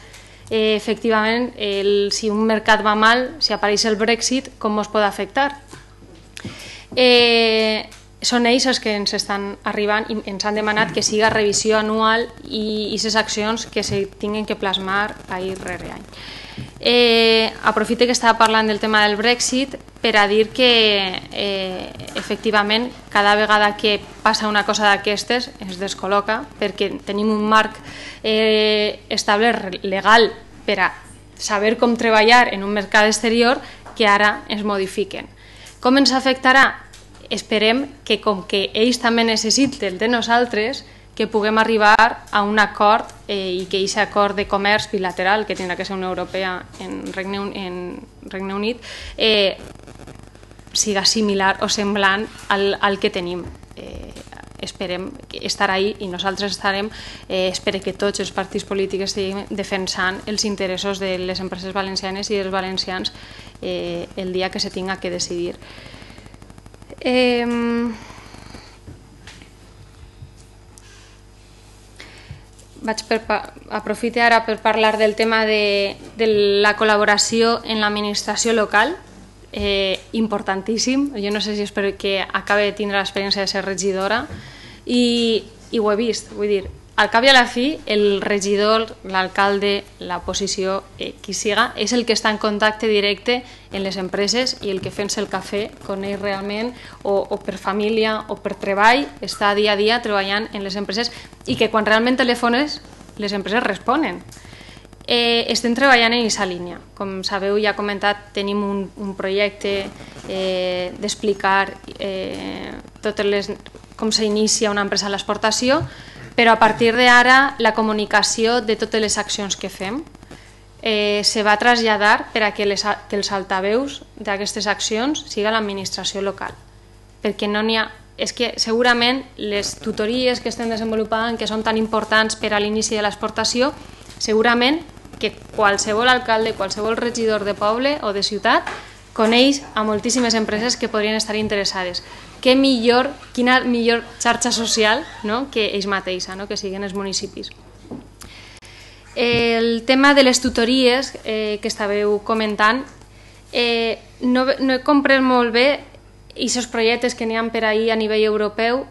eh, efectivament el, si un mercat va mal, si apareix el Brexit, com es pot afectar? Eh, són ells els que ens estan arribant i ens han demanat que siga revisió anual i aquestes accions que se tinguin que plasmar ahir rere any. Eh, aprofite que estava parlant del tema del Brexit per a dir que eh, efectivament cada vegada que passa una cosa d'aquestes es descol·loca perquè tenim un marc eh, establert legal per a saber com treballar en un mercat exterior que ara es modifiquen. Com ens afectarà? Esperem que com que ells també necessiten de nosaltres, que puguem arribar a un acord eh, i que aquest acord de comerç bilateral que tindrà que ser Unió Europea en Regne, en Regne Unit eh, siga similar o semblant al, al que tenim. Eh, esperem estar ahí i nosaltres estarem, eh, espero que tots els partits polítics estiguin defensant els interessos de les empreses valencianes i dels valencians eh, el dia que se tinga que decidir. Eh, vaig per, aprofite ara per parlar del tema de, de la col·laboració en l'administració local, eh, importantíssim. Jo no sé si és perquè acabe de tindre l'experiència de ser regidora i, i ho he vist, vull dir, al cap i a la fi, el regidor, l'alcalde, la posició, eh, qui siga, és el que està en contacte directe en les empreses i el que fent-se el cafè coneix realment, o, o per família o per treball, està dia a dia treballant en les empreses i que quan realment telefones, les empreses responen. Eh, estem treballant en aquesta línia. Com sabeu, ja he comentat, tenim un, un projecte eh, d'explicar eh, totes les, com s'inicia una empresa a l'exportació, però a partir d'ara la comunicació de totes les accions que fem eh, se va traslladar per a que, les, que els altaveus d'aquestes accions siga l'administració local. Perquè no n'hi ha... És que segurament les tutories que estem desenvolupant, que són tan importants per a l'inici de l'exportació, segurament que qualsevol alcalde, qualsevol regidor de poble o de ciutat coneix a moltíssimes empreses que podrien estar interessades què millor, quina millor xarxa social no? que ells mateixa, no? que siguin els municipis. El tema de les tutories eh, que estàveu comentant, eh, no, no he comprès molt bé aquests projectes que n'hi ha per ahir a nivell europeu,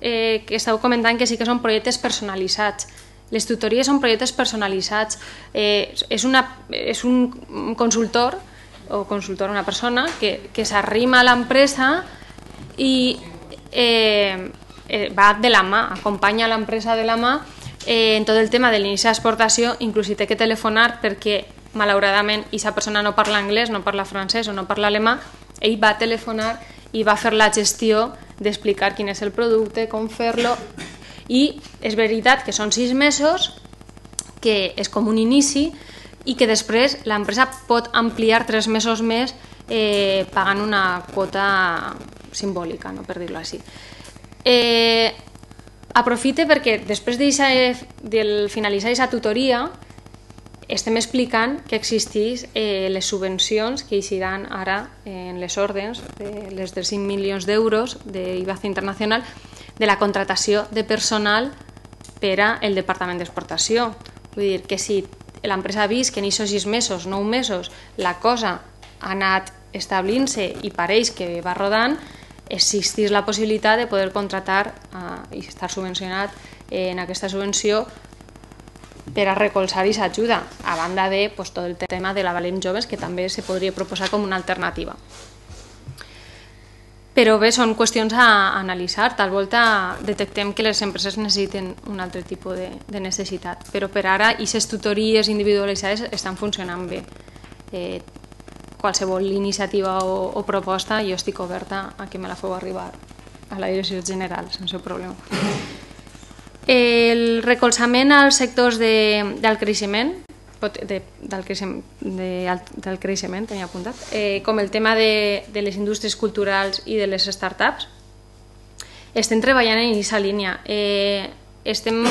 eh, que estàveu comentant que sí que són projectes personalitzats. Les tutories són projectes personalitzats. Eh, és, una, és un consultor o consultor, una persona que, que s'arrima a l'empresa i eh, eh, va de la mà, acompanya l'empresa de la mà eh, en tot el tema de l'inici d'exportació, inclús si té que telefonar perquè malauradament aquesta persona no parla anglès, no parla francès o no parla alemà, ell va telefonar i va fer la gestió d'explicar quin és el producte, com fer-lo i és veritat que són sis mesos que és com un inici i que després l'empresa pot ampliar tres mesos més eh, pagant una quota simbòlica, no? per dir-ho així. Eh, aprofite perquè després del finalitzar aquesta tutoria estem explicant que existís eh, les subvencions que eixiran ara en les ordens, de les de 5 milions d'euros d'IBAC internacional, de la contratació de personal per al Departament d'Exportació. Vull dir que si l'empresa ha vist que en aquests 6 mesos, 9 mesos, la cosa ha anat establint-se i pareix que va rodant, existís la possibilitat de poder contratar eh, i estar subvencionat eh, en aquesta subvenció per a recolzar aquesta ajuda, a banda de pues, tot el tema de la Valent Joves, que també se podria proposar com una alternativa. Però bé, són qüestions a analitzar. Tal volta detectem que les empreses necessiten un altre tipus de, de necessitat. Però per ara, aquestes tutories individualitzades estan funcionant bé. Eh, qualsevol iniciativa o, o proposta jo estic oberta a que me la feu arribar a la direcció general, sense problema. El recolzament als sectors de, del creixement, de, del, creixement, de, del creixement, tenia apuntat, eh, com el tema de, de les indústries culturals i de les startups, estem treballant en aquesta línia. Eh, estem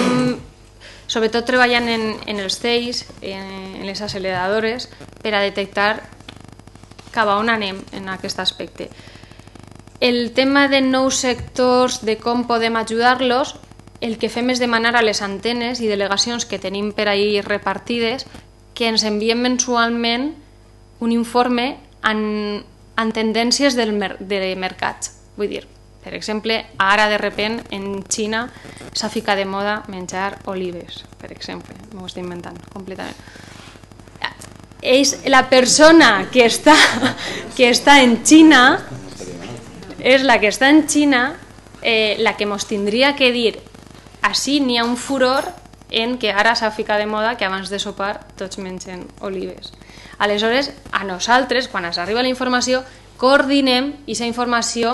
sobretot treballant en, en els TEIs, en, en les acceleradores, per a detectar cap a on anem en aquest aspecte. El tema de nous sectors, de com podem ajudar-los, el que fem és demanar a les antenes i delegacions que tenim per ahir repartides que ens envien mensualment un informe en, en tendències del de mercats. Vull dir, per exemple, ara de repent en Xina s'ha ficat de moda menjar olives, per exemple, m'ho estic inventant completament. És la persona que està, que està en Xina, és la que està en Xina, eh, la que mos tindria que dir així n'hi ha un furor en que ara s'ha ficat de moda que abans de sopar tots mengen olives. Aleshores, a nosaltres, quan ens arriba la informació, coordinem aquesta informació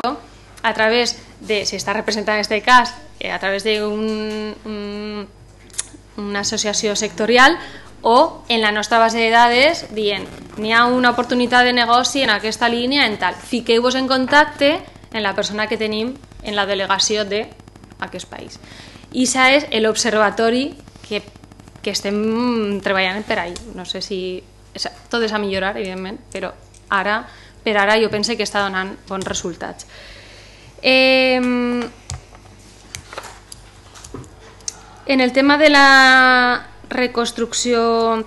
a través de, si està representant en aquest cas, eh, a través d'una un, una associació sectorial o en la nostra base de dades dient n'hi ha una oportunitat de negoci en aquesta línia en tal. Fiqueu-vos en contacte en la persona que tenim en la delegació d'aquest país. I això és l'observatori que, que estem treballant per ahir. No sé si... Tot és a millorar, evidentment, però ara, per ara jo penso que està donant bons resultats. Eh, en el tema de la reconstrucció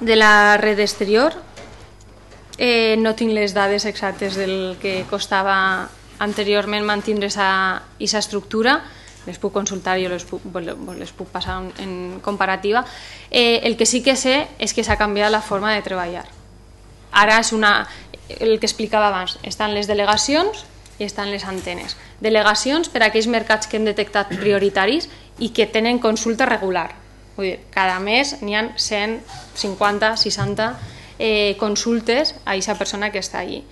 de la red exterior, eh, no tinc les dades exactes del que costava anteriorment mantindre aquesta estructura, les puc consultar i les les puc passar en comparativa. Eh, el que sí que sé és que s'ha canviat la forma de treballar. Ara és una, el que explicava abans, estan les delegacions i estan les antenes. Delegacions per a aquells mercats que hem detectat prioritaris i que tenen consulta regular. Vull dir, cada mes n'hi ha 150, 60 eh, consultes a aquesta persona que està allí.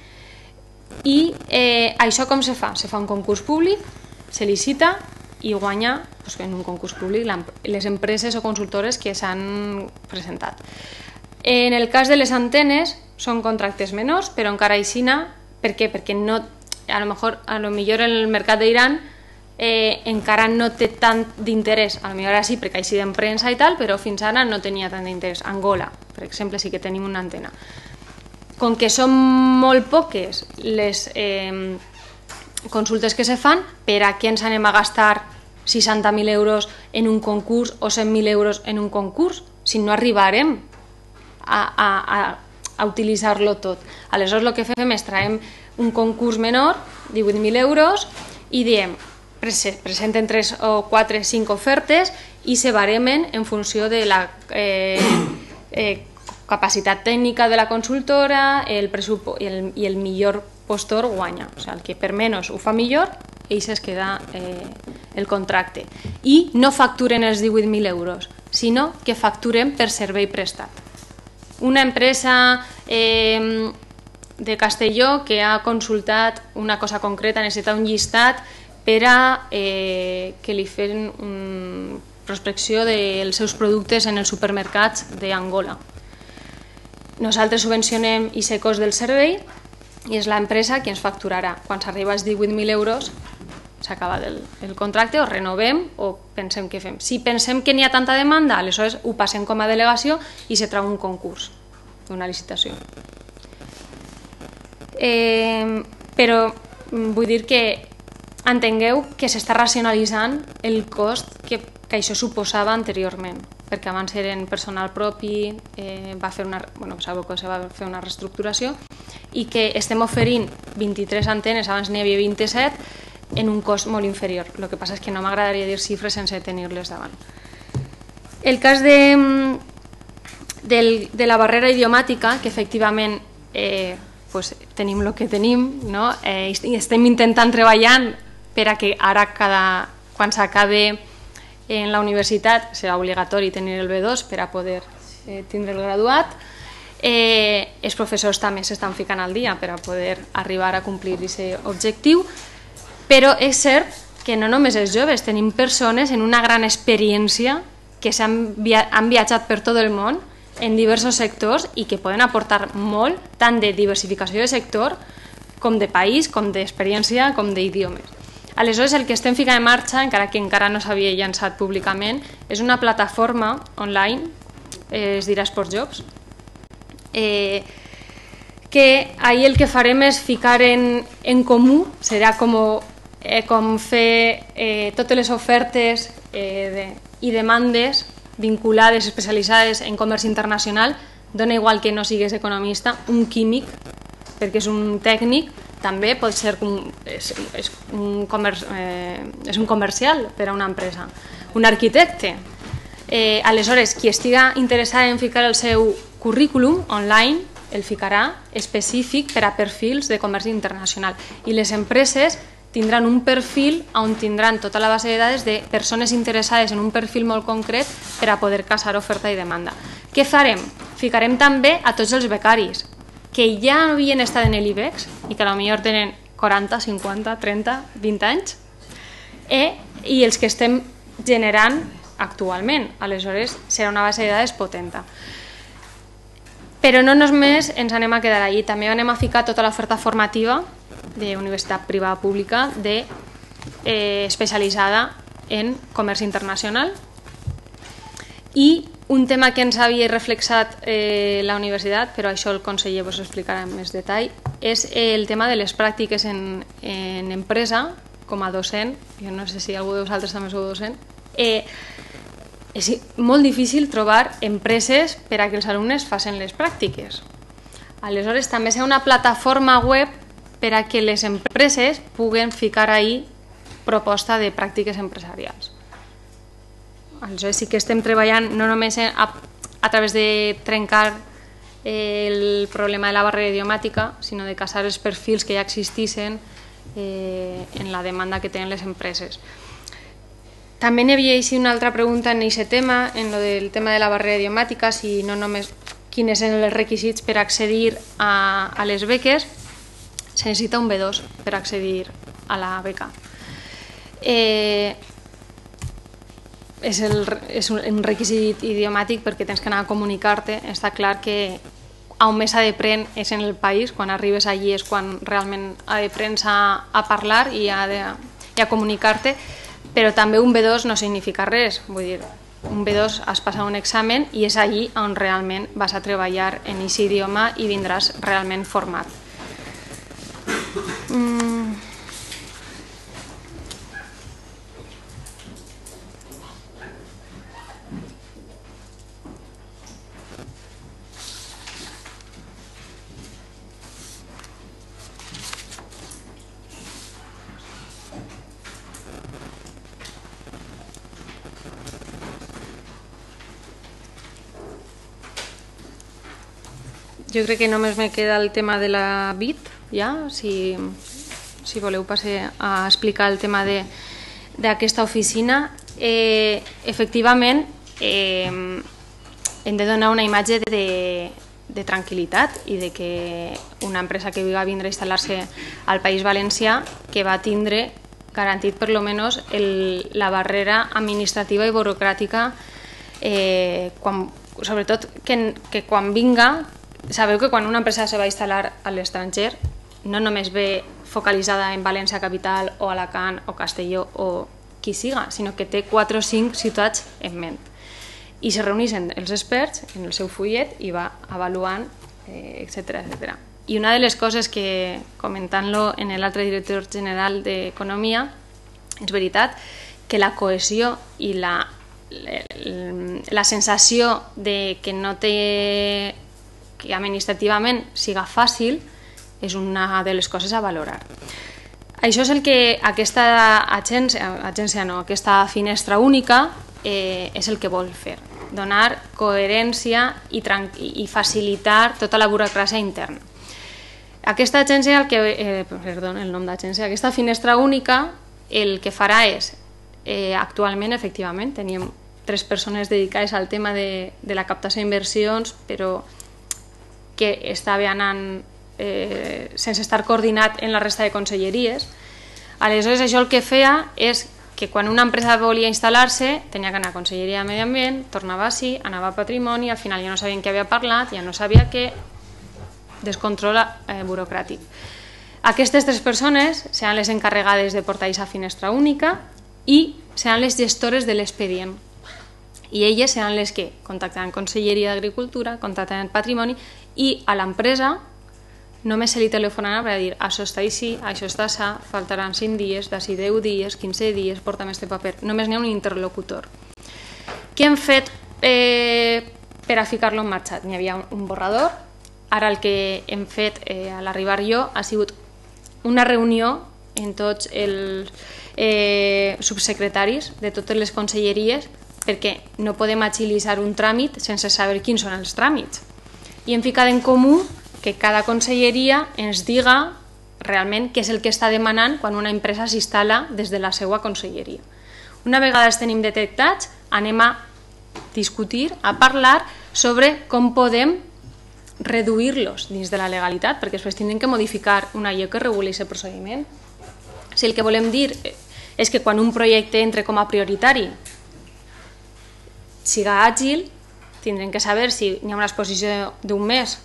I eh, això com se fa? Se fa un concurs públic, se licita i guanya doncs, en un concurs públic les empreses o consultores que s'han presentat. En el cas de les antenes són contractes menors, però encara aixina, per què? Perquè no, a lo mejor, a lo millor el mercat d'Iran eh, encara no té tant d'interès, a lo millor ara sí perquè així d'empremsa i tal, però fins ara no tenia tant d'interès. Angola, per exemple, sí que tenim una antena. Com que són molt poques les eh, consultes que se fan, per a què ens anem a gastar 60.000 euros en un concurs o 100.000 euros en un concurs si no arribarem a, a, a, a utilitzar-lo tot. Aleshores el que fem és traiem un concurs menor, 18.000 euros, i diem, presenten 3 o 4 5 ofertes i se baremen en funció de la eh, eh, capacitat tècnica de la consultora el i, el, i el millor postor guanya. O sigui, el que per menys ho fa millor, ell es queda eh, el contracte. I no facturen els 18.000 euros, sinó que facturen per servei prestat. Una empresa eh, de Castelló que ha consultat una cosa concreta, necessita un llistat per a eh, que li fem una prospecció dels seus productes en els supermercats d'Angola. Nosaltres subvencionem i cost del servei i és l'empresa qui ens facturarà. Quan s'arriba als 18.000 euros s'acaba el, el contracte o renovem o pensem què fem. Si pensem que n'hi ha tanta demanda, aleshores ho passem com a delegació i se trau un concurs, una licitació. Eh, però mm, vull dir que entengueu que s'està racionalitzant el cost que, que això suposava anteriorment perquè abans eren personal propi, eh, va fer una, bueno, sabeu que se va fer una reestructuració i que estem oferint 23 antenes, abans n'hi havia 27, en un cost molt inferior. El que passa és que no m'agradaria dir xifres sense tenir-les davant. El cas de, de, de la barrera idiomàtica, que efectivament eh, pues, tenim el que tenim, no? eh, estem intentant treballant per a que ara cada, quan s'acabe en la universitat serà obligatori tenir el B2 per a poder eh, tindre el graduat, Eh, els professors també s'estan ficant al dia per a poder arribar a complir aquest objectiu, però és cert que no només els joves, tenim persones en una gran experiència que han, via han viatjat per tot el món en diversos sectors i que poden aportar molt, tant de diversificació de sector com de país, com d'experiència, com d'idiomes. Aleshores, el que estem ficant en marxa, encara que encara no s'havia llançat públicament, és una plataforma online, eh, es dirà Sports Jobs, eh, que ahir el que farem és ficar en, en comú, serà com, eh, com fer eh, totes les ofertes eh, de, i demandes vinculades, especialitzades en comerç internacional, dona igual que no sigues economista, un químic, perquè és un tècnic, també pot ser és, és, un comerç, eh, és un comercial per a una empresa, un arquitecte. Eh, aleshores, qui estiga interessat en ficar el seu currículum online el ficarà específic per a perfils de comerç internacional i les empreses tindran un perfil on tindran tota la base de dades de persones interessades en un perfil molt concret per a poder casar oferta i demanda. Què farem? Ficarem també a tots els becaris que ja havien estat en l'IBEX i que potser tenen 40, 50, 30, 20 anys eh, i els que estem generant actualment. Aleshores, serà una base de dades potenta. Però no només ens anem a quedar allí, també anem a ficar tota l'oferta formativa d'universitat privada pública de, eh, especialitzada en comerç internacional i un tema que ens havia reflexat eh, la universitat, però això el conseller vos explicarà en més detall, és el tema de les pràctiques en, en empresa com a docent, jo no sé si algú de vosaltres també sou docent, eh, és molt difícil trobar empreses per a que els alumnes facin les pràctiques. Aleshores, també hi una plataforma web per a que les empreses puguen ficar ahí proposta de pràctiques empresarials. Aleshores sí que estem treballant no només a, a través de trencar el problema de la barrera idiomàtica, sinó de casar els perfils que ja existissin eh, en la demanda que tenen les empreses. També n'hi havia així una altra pregunta en aquest tema, en lo del tema de la barrera idiomàtica, si no només quins eren els requisits per accedir a, a les beques, se necessita un B2 per accedir a la beca. Eh, és, el, és un requisit idiomàtic perquè tens que anar a comunicar-te. Està clar que on més d'aprèn és en el país, quan arribes allí és quan realment aprens a, a parlar i a, de, i a comunicar-te, però també un B2 no significa res, vull dir, un B2 has passat un examen i és allí on realment vas a treballar en aquest idioma i vindràs realment format. Mm. Jo crec que només me queda el tema de la BIT, ja, si, si voleu passar a explicar el tema d'aquesta oficina. Eh, efectivament, eh, hem de donar una imatge de, de tranquil·litat i de que una empresa que va vindre a instal·lar-se al País Valencià que va tindre garantit per lo menos el, la barrera administrativa i burocràtica eh, quan, sobretot que, que quan vinga sabeu que quan una empresa se va instal·lar a l'estranger no només ve focalitzada en València capital o Alacant o Castelló o qui siga, sinó que té 4 o 5 ciutats en ment. I se reuneixen els experts en el seu fullet i va avaluant, eh, etc etc. I una de les coses que, comentant-lo en l'altre director general d'Economia, és veritat que la cohesió i la, la, la sensació de que no té que administrativament siga fàcil és una de les coses a valorar. Això és el que aquesta agència, agència no, aquesta finestra única eh, és el que vol fer, donar coherència i, i facilitar tota la burocràcia interna. Aquesta agència, el que, eh, perdó, el nom d'agència, aquesta finestra única el que farà és, eh, actualment, efectivament, teníem tres persones dedicades al tema de, de la captació d'inversions, però que estava anant eh, sense estar coordinat en la resta de conselleries. Aleshores, això el que feia és que quan una empresa volia instal·lar-se tenia que anar a Conselleria de Medi Ambient, tornava així, anava a Patrimoni, al final ja no sabien què havia parlat, ja no sabia què, descontrol eh, burocràtic. Aquestes tres persones seran les encarregades de portar aquesta finestra única i seran les gestores de l'expedient. I elles seran les que contactaran Conselleria d'Agricultura, contactaran Patrimoni i a l'empresa només se li telefonarà per dir això està així, això està sa, faltaran 5 dies, d'ací 10 dies, 15 dies, porta'm este paper. Només n'hi ha un interlocutor. Què hem fet eh, per a ficar-lo en marxa? N'hi havia un borrador, ara el que hem fet eh, a l'arribar jo ha sigut una reunió en tots els eh, subsecretaris de totes les conselleries perquè no podem agilitzar un tràmit sense saber quins són els tràmits. I hem ficat en comú que cada conselleria ens diga realment què és el que està demanant quan una empresa s'instal·la des de la seva conselleria. Una vegada els tenim detectats, anem a discutir, a parlar sobre com podem reduir-los dins de la legalitat, perquè després tindrem que modificar una llei que reguli aquest procediment. Si el que volem dir és que quan un projecte entre com a prioritari siga àgil, tindrem que saber si hi ha una exposició d'un mes,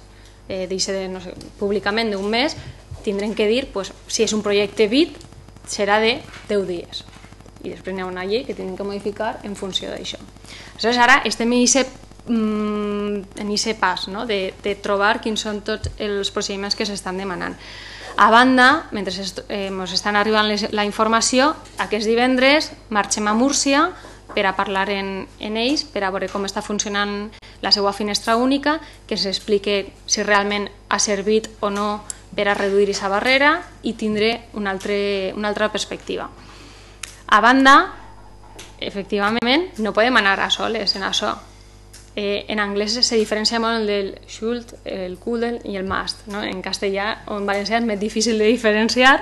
eh, de, no sé, públicament d'un mes, tindrem que dir pues, si és un projecte BIT, serà de 10 dies. I després hi ha una llei que tindrem que modificar en funció d'això. Aleshores, ara estem en aquest mm, en aquest pas no? de, de trobar quins són tots els procediments que s'estan demanant. A banda, mentre ens eh, estan arribant les, la informació, aquest divendres marxem a Múrcia per a parlar en, en ells, per a veure com està funcionant la seva finestra única, que s'explique si realment ha servit o no per a reduir aquesta barrera i tindré una, altre, una altra perspectiva. A banda, efectivament, no podem anar a soles en això. Eh, en anglès se diferencia molt el del Schuld, el Kudel i el Mast. ¿no? En castellà o en valencià és més difícil de diferenciar.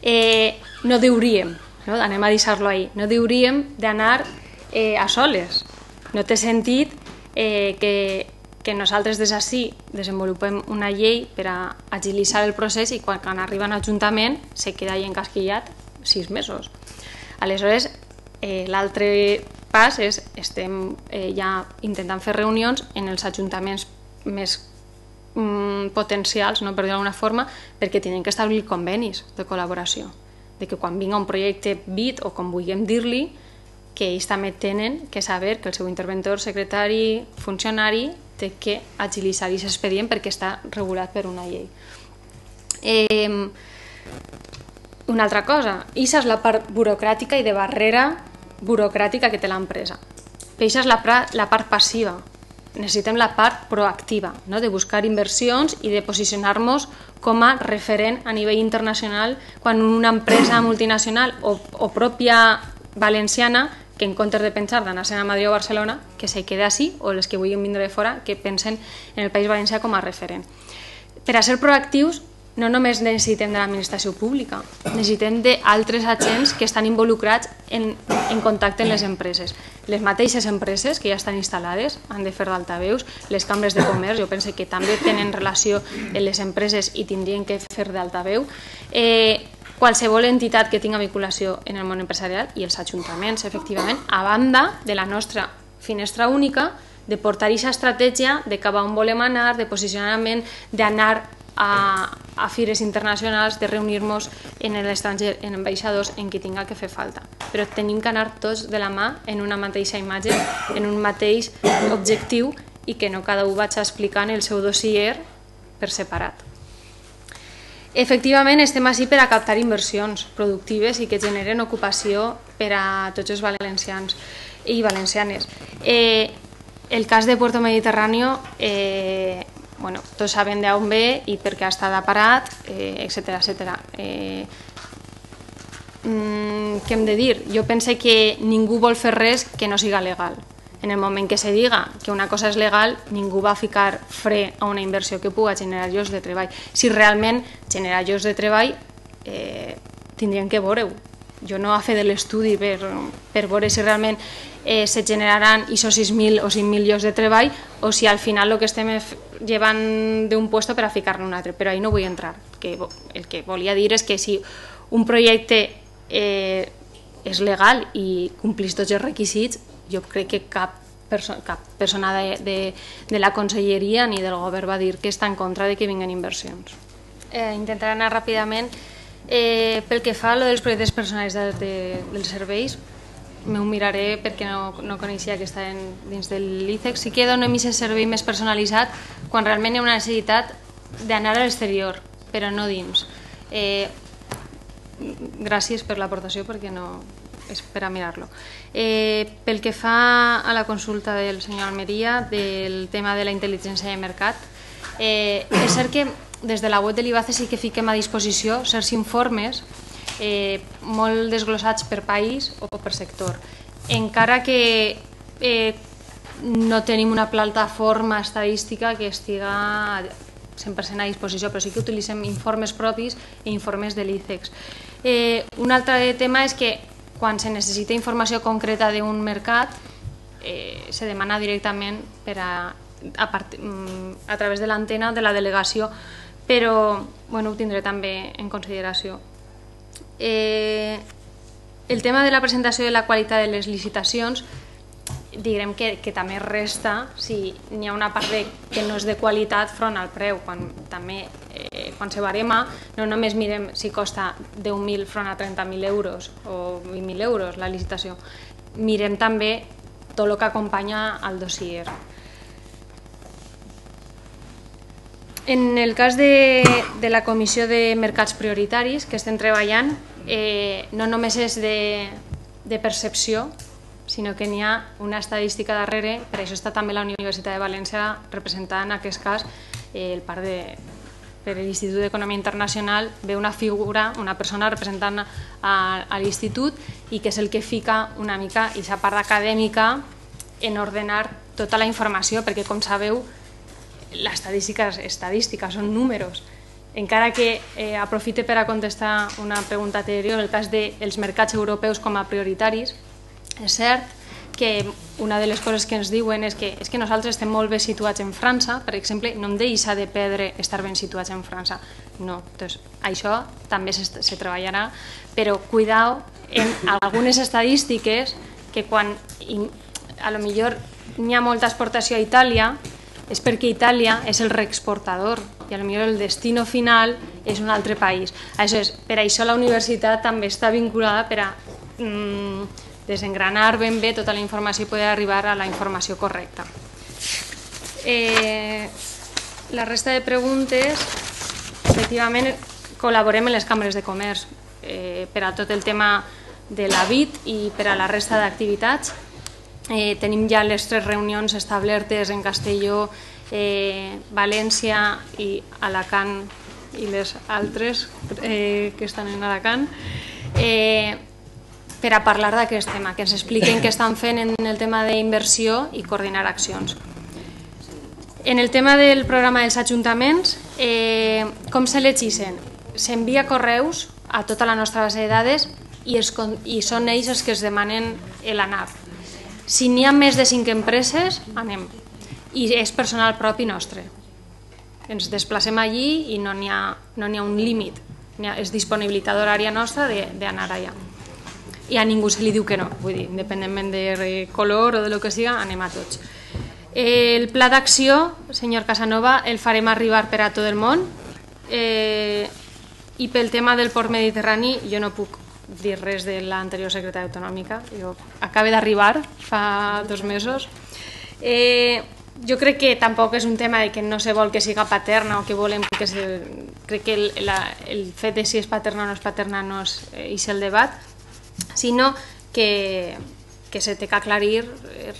Eh, no deuríem, no? anem a deixar-lo ahí, no deuríem d'anar eh, a soles. No té sentit eh, que, que nosaltres des d'ací desenvolupem una llei per a agilitzar el procés i quan, quan arriba a l'Ajuntament se queda ahí encasquillat sis mesos. Aleshores, eh, l'altre pas és estem eh, ja intentant fer reunions en els ajuntaments més mm, potencials, no per dir d'alguna forma, perquè tenen que establir convenis de col·laboració. De que quan vinga un projecte BIT o com vulguem dir-li, que ells també tenen que saber que el seu interventor, secretari, funcionari, té que agilitzar aquest expedient perquè està regulat per una llei. Eh, una altra cosa, aquesta és la part burocràtica i de barrera burocràtica que té l'empresa. Això és la, la part passiva. Necessitem la part proactiva, no? de buscar inversions i de posicionar-nos com a referent a nivell internacional quan una empresa multinacional o, o pròpia valenciana que en comptes de pensar d'anar-se'n a Madrid o Barcelona, que se quede així, o les que vulguin vindre de fora, que pensen en el País Valencià com a referent. Per a ser proactius no només necessitem de l'administració pública, necessitem d'altres agents que estan involucrats en, en contacte amb les empreses. Les mateixes empreses que ja estan instal·lades han de fer d'altaveus, les cambres de comerç, jo penso que també tenen relació amb les empreses i tindrien que fer d'altaveu. Eh, qualsevol entitat que tinga vinculació en el món empresarial i els ajuntaments, efectivament, a banda de la nostra finestra única, de portar aquesta estratègia de cap a on volem anar, de posicionament, d'anar a, a fires internacionals, de reunir-nos en l'estranger, en ambaixadors, en qui tinga que fer falta. Però tenim que anar tots de la mà en una mateixa imatge, en un mateix objectiu i que no cada un vaig explicant el seu dossier per separat. Efectivament, estem així per a captar inversions productives i que generen ocupació per a tots els valencians i valencianes. Eh, el cas de Puerto Mediterráneo eh, bueno, tots saben d'on ve i per què ha estat parat, eh, etc etc. Eh, mm, què hem de dir? Jo pense que ningú vol fer res que no siga legal. En el moment que se diga que una cosa és legal, ningú va ficar fre a una inversió que pugui generar llocs de treball. Si realment genera llocs de treball, eh, tindrien que veure-ho. Jo no he fet l'estudi per, per veure si realment eh, se generaran aquests 6.000 o 5.000 llocs de treball o si al final el que estem llevant d'un puesto per a ficar-ne un altre, però ahí no vull entrar. Que el que volia dir és que si un projecte eh, és legal i complís tots els requisits, jo crec que cap, perso cap persona de, de, de la conselleria ni del govern va dir que està en contra de que vinguen inversions. Eh, intentaré anar ràpidament. Eh, pel que fa a lo dels projectes personals de, de, dels serveis, m'ho miraré perquè no, no coneixia que estaven dins de l'ICEC. Sí que dono aquest servei més personalitzat quan realment hi ha una necessitat d'anar a l'exterior, però no dins. Eh, gràcies per l'aportació perquè no és per a mirar-lo. Eh, pel que fa a la consulta del senyor Almeria del tema de la intel·ligència de mercat, eh, és cert que des de la web de l'IBACE sí que fiquem a disposició certs informes eh, molt desglossats per país o per sector. Encara que eh, no tenim una plataforma estadística que estiga 100% a disposició, però sí que utilitzem informes propis i informes de l'ICEX. Eh, un altre tema és que quan se necessita informació concreta d'un mercat eh, se demana directament per a, a, part, mm, a través de l'antena de la delegació però bueno, ho tindré també en consideració. Eh, el tema de la presentació de la qualitat de les licitacions direm que, que també resta si n'hi ha una part de, que no és de qualitat front al preu, quan també eh, quan se barema no només mirem si costa 10.000 front a 30.000 euros o 20.000 euros la licitació, mirem també tot el que acompanya al dossier. En el cas de, de la Comissió de Mercats Prioritaris que estem treballant, eh, no només és de, de percepció, sinó que n'hi ha una estadística darrere, per això està també la Universitat de València representant en aquest cas eh, el part de, per l'Institut d'Economia Internacional ve una figura, una persona representant a, a l'Institut i que és el que fica una mica aquesta part acadèmica en ordenar tota la informació, perquè com sabeu l'estadística és estadística, són números. Encara que eh, aprofite per a contestar una pregunta anterior, el cas dels mercats europeus com a prioritaris, és cert que una de les coses que ens diuen és que, és que nosaltres estem molt bé situats en França, per exemple, no hem deixa de perdre estar ben situats en França. No, doncs això també se, se treballarà, però cuidao en algunes estadístiques que quan a lo millor n'hi ha molta exportació a Itàlia, és perquè Itàlia és el reexportador i potser el destino final és un altre país. És, per això la universitat també està vinculada per a mm, desengranar ben bé tota la informació i poder arribar a la informació correcta. Eh, la resta de preguntes, efectivament, col·laborem en les cambres de comerç eh, per a tot el tema de la BIT i per a la resta d'activitats Eh, tenim ja les tres reunions establertes en Castelló, eh, València i Alacant i les altres eh, que estan en Alacant eh, per a parlar d'aquest tema, que ens expliquen què estan fent en el tema d'inversió i coordinar accions. En el tema del programa dels ajuntaments, eh, com se legissen? S'envia correus a tota la nostra base de dades i, es, i són ells els que es demanen l'ANAP si n'hi ha més de cinc empreses, anem. I és personal propi nostre. Ens desplacem allí i no n'hi ha, no ha un límit. Ha, és disponibilitat horària nostra d'anar allà. I a ningú se li diu que no, vull dir, independentment de color o de lo que siga, anem a tots. El pla d'acció, senyor Casanova, el farem arribar per a tot el món eh, i pel tema del port mediterrani jo no puc dir res de l'anterior secretària autonòmica. Jo acaba d'arribar fa dos mesos. Eh, jo crec que tampoc és un tema de que no se vol que siga paterna o que volem que se... Crec que el, la, el fet de si és paterna o no és paterna no és, eh, és el debat, sinó que, que se té que aclarir eh,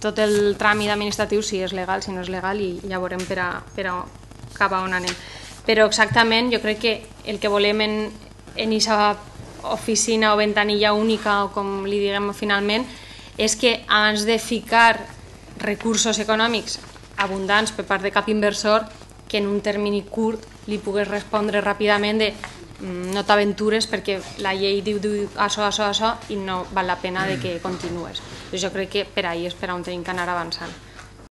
tot el tràmit administratiu si és legal, si no és legal i ja veurem per a, per a cap a on anem. Però exactament jo crec que el que volem en, en aquesta oficina o ventanilla única o com li diguem finalment és que abans de ficar recursos econòmics abundants per part de cap inversor que en un termini curt li pugués respondre ràpidament de mm, no t'aventures perquè la llei diu, diu això, això, això i no val la pena de que continues. jo crec que per ahir és per on que anar avançant.